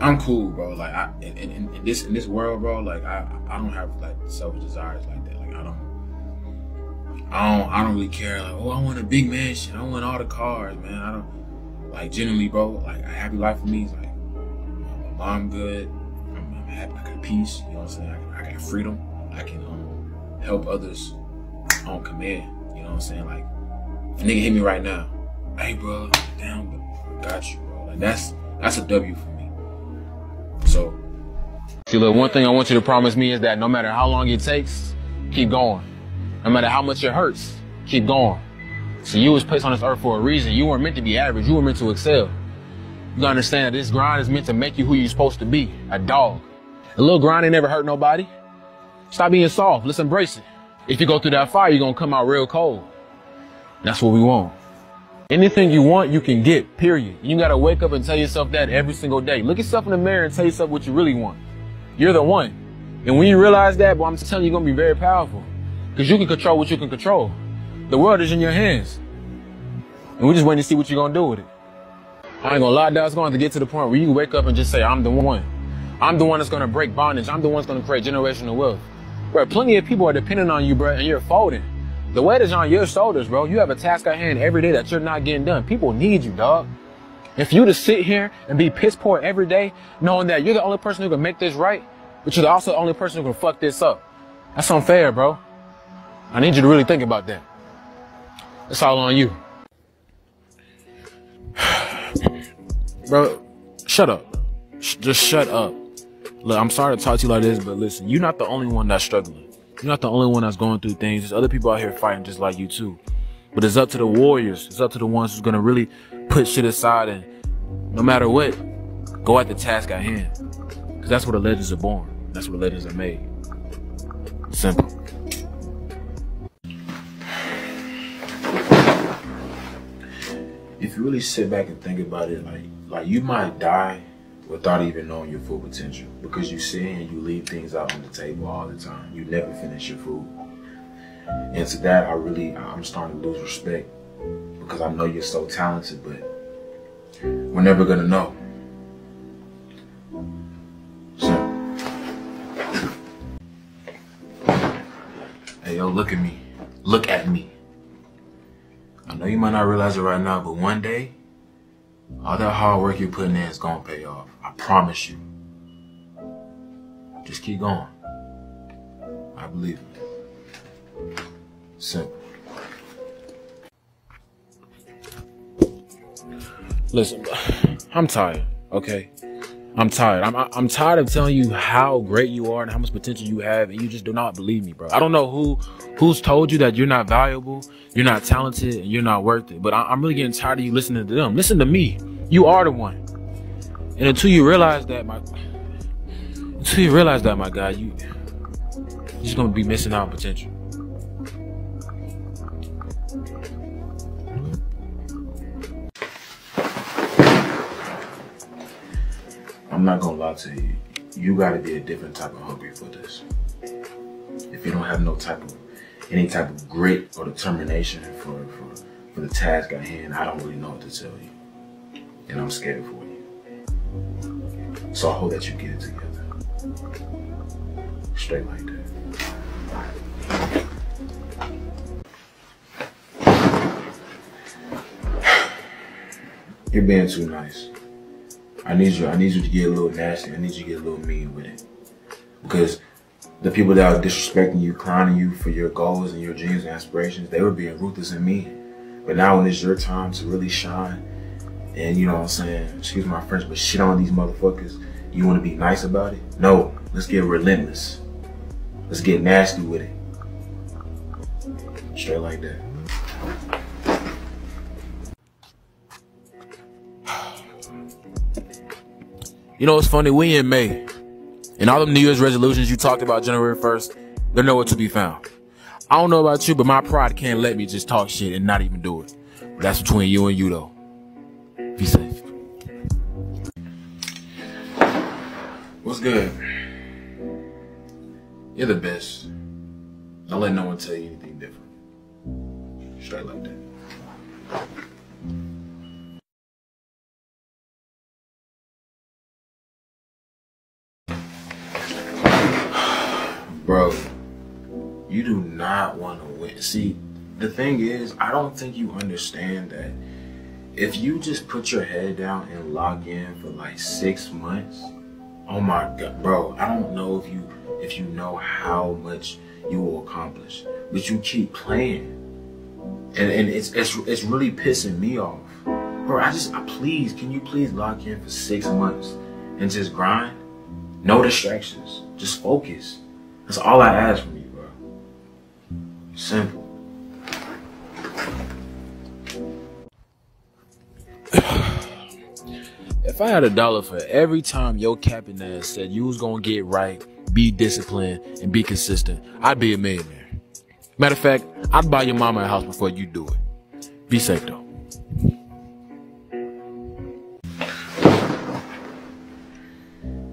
S3: I'm cool, bro. Like I in, in, in, this in this world, bro. Like I I don't have like selfish desires like that. Like I don't I don't I don't really care. Like oh I want a big mansion. I want all the cars, man. I don't like genuinely, bro, like a happy life for me is like my mom good. I'm, I'm happy. I got peace. You know what I'm saying? I, I got freedom. I can um, help others on command. You know what I'm saying? Like, if a nigga hit me right now, hey, bro, down, but got you, bro. Like that's that's a W for me. So.
S1: See, look, one thing I want you to promise me is that no matter how long it takes, keep going. No matter how much it hurts, keep going. So you was placed on this earth for a reason. You weren't meant to be average. You were meant to excel. You gotta understand that this grind is meant to make you who you're supposed to be, a dog. A little grind ain't never hurt nobody. Stop being soft. Let's embrace it. If you go through that fire, you're gonna come out real cold. That's what we want. Anything you want, you can get, period. You gotta wake up and tell yourself that every single day. Look yourself in the mirror and tell yourself what you really want. You're the one. And when you realize that, boy, I'm telling you, you're gonna be very powerful. Cause you can control what you can control. The world is in your hands. And we just waiting to see what you're gonna do with it. I ain't gonna lie. It's gonna have to get to the point where you wake up and just say, I'm the one. I'm the one that's gonna break bondage. I'm the one that's gonna create generational wealth. Bro, plenty of people are depending on you, bro, and you're folding. The weight is on your shoulders, bro. You have a task at hand every day that you're not getting done. People need you, dog. If you to sit here and be piss poor every day, knowing that you're the only person who can make this right, but you're also the only person who can fuck this up. That's unfair, bro. I need you to really think about that. It's all on you.
S2: Bro, shut up. Just shut up. Look, I'm sorry to talk to you like this, but listen, you're not the only one that's struggling. You're not the only one that's going through things. There's other people out here fighting just like you too. But it's up to the warriors. It's up to the ones who's gonna really put shit aside and no matter what, go at the task at hand. Cause that's where the legends are born. That's where legends are made. Simple.
S3: if you really sit back and think about it, like like you might die without even knowing your full potential because you sit and you leave things out on the table all the time. You never finish your food. And to that, I really I'm starting to lose respect because I know you're so talented, but we're never gonna know. So, hey yo, look at me. Look at me. I know you might not realize it right now, but one day, all that hard work you're putting in is gonna pay off. Promise you. Just keep going. I believe it. Simple.
S2: Listen, I'm tired, okay?
S4: I'm tired. I'm I'm tired of telling you how great you are and how much potential you have, and you just do not believe me, bro. I don't know who who's told you that you're not valuable, you're not talented, and you're not worth it. But I, am really getting tired of you listening to them. Listen to me. You are the one. And until you realize that, my until you realize that, my guy, you you're just gonna be missing out on potential.
S1: I'm not gonna lie to you. You gotta be a different type of hungry for this. If you don't have no type of any type of grit or determination for for, for the task at hand, I don't really know what to tell you. And I'm scared for you. So I hope that you get it together. Straight like that. You're being too nice. I need you. I need you to get a little nasty. I need you to get a little mean with it. Because the people that are disrespecting you, clowning you for your goals and your dreams and aspirations, they were being ruthless and mean. But now when it's your time to really shine, and you know what I'm saying, excuse my French, but shit on these motherfuckers, you want to be nice about it? No, let's get relentless. Let's get nasty with it. Straight like that.
S4: You know, it's funny. We in May, and all them New Year's resolutions you talked about January 1st, they're nowhere to be found. I don't know about you, but my pride can't let me just talk shit and not even do it. That's between you and you, though. Be safe.
S1: What's good? You're the best. Don't let no one tell you anything different. Straight like that. Bro, you do not want to win. See, the thing is, I don't think you understand that if you just put your head down and lock in for like six months, oh my god, bro, I don't know if you if you know how much you will accomplish. But you keep playing. And and it's it's it's really pissing me off. Bro, I just I, please, can you please lock in for six months and just grind? No distractions. Just focus. That's all I ask from you, bro. Simple.
S4: If I had a dollar for every time your capping ass said you was gonna get right, be disciplined, and be consistent, I'd be a millionaire. Matter of fact, I'd buy your mama a house before you do it. Be safe though.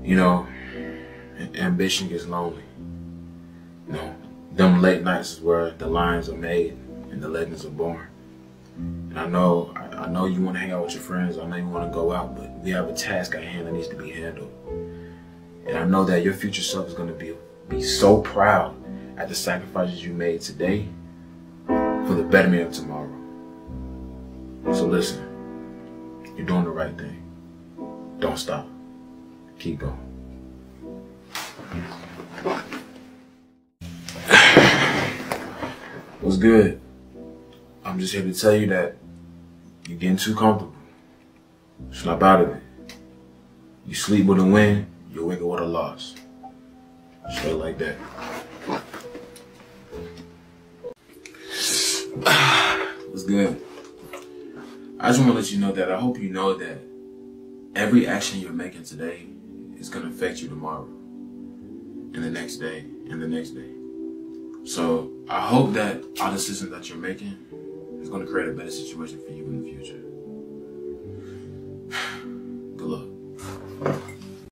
S1: You know, ambition gets lonely. You know, them late nights is where the lines are made and the legends are born. And I know, I, I know you want to hang out with your friends. I know you want to go out, but we have a task at hand that needs to be handled. And I know that your future self is going to be be so proud at the sacrifices you made today for the betterment of tomorrow. So listen, you're doing the right thing. Don't stop. Keep going. What's good? I'm just here to tell you that you're getting too comfortable. Snap out of it. You sleep with a win, you wake up with a loss. Straight like that. What's good? I just want to let you know that I hope you know that every action you're making today is going to affect you tomorrow, and the next day, and the next day. So I hope that our decisions that you're making it's going to create a better situation for you in the future.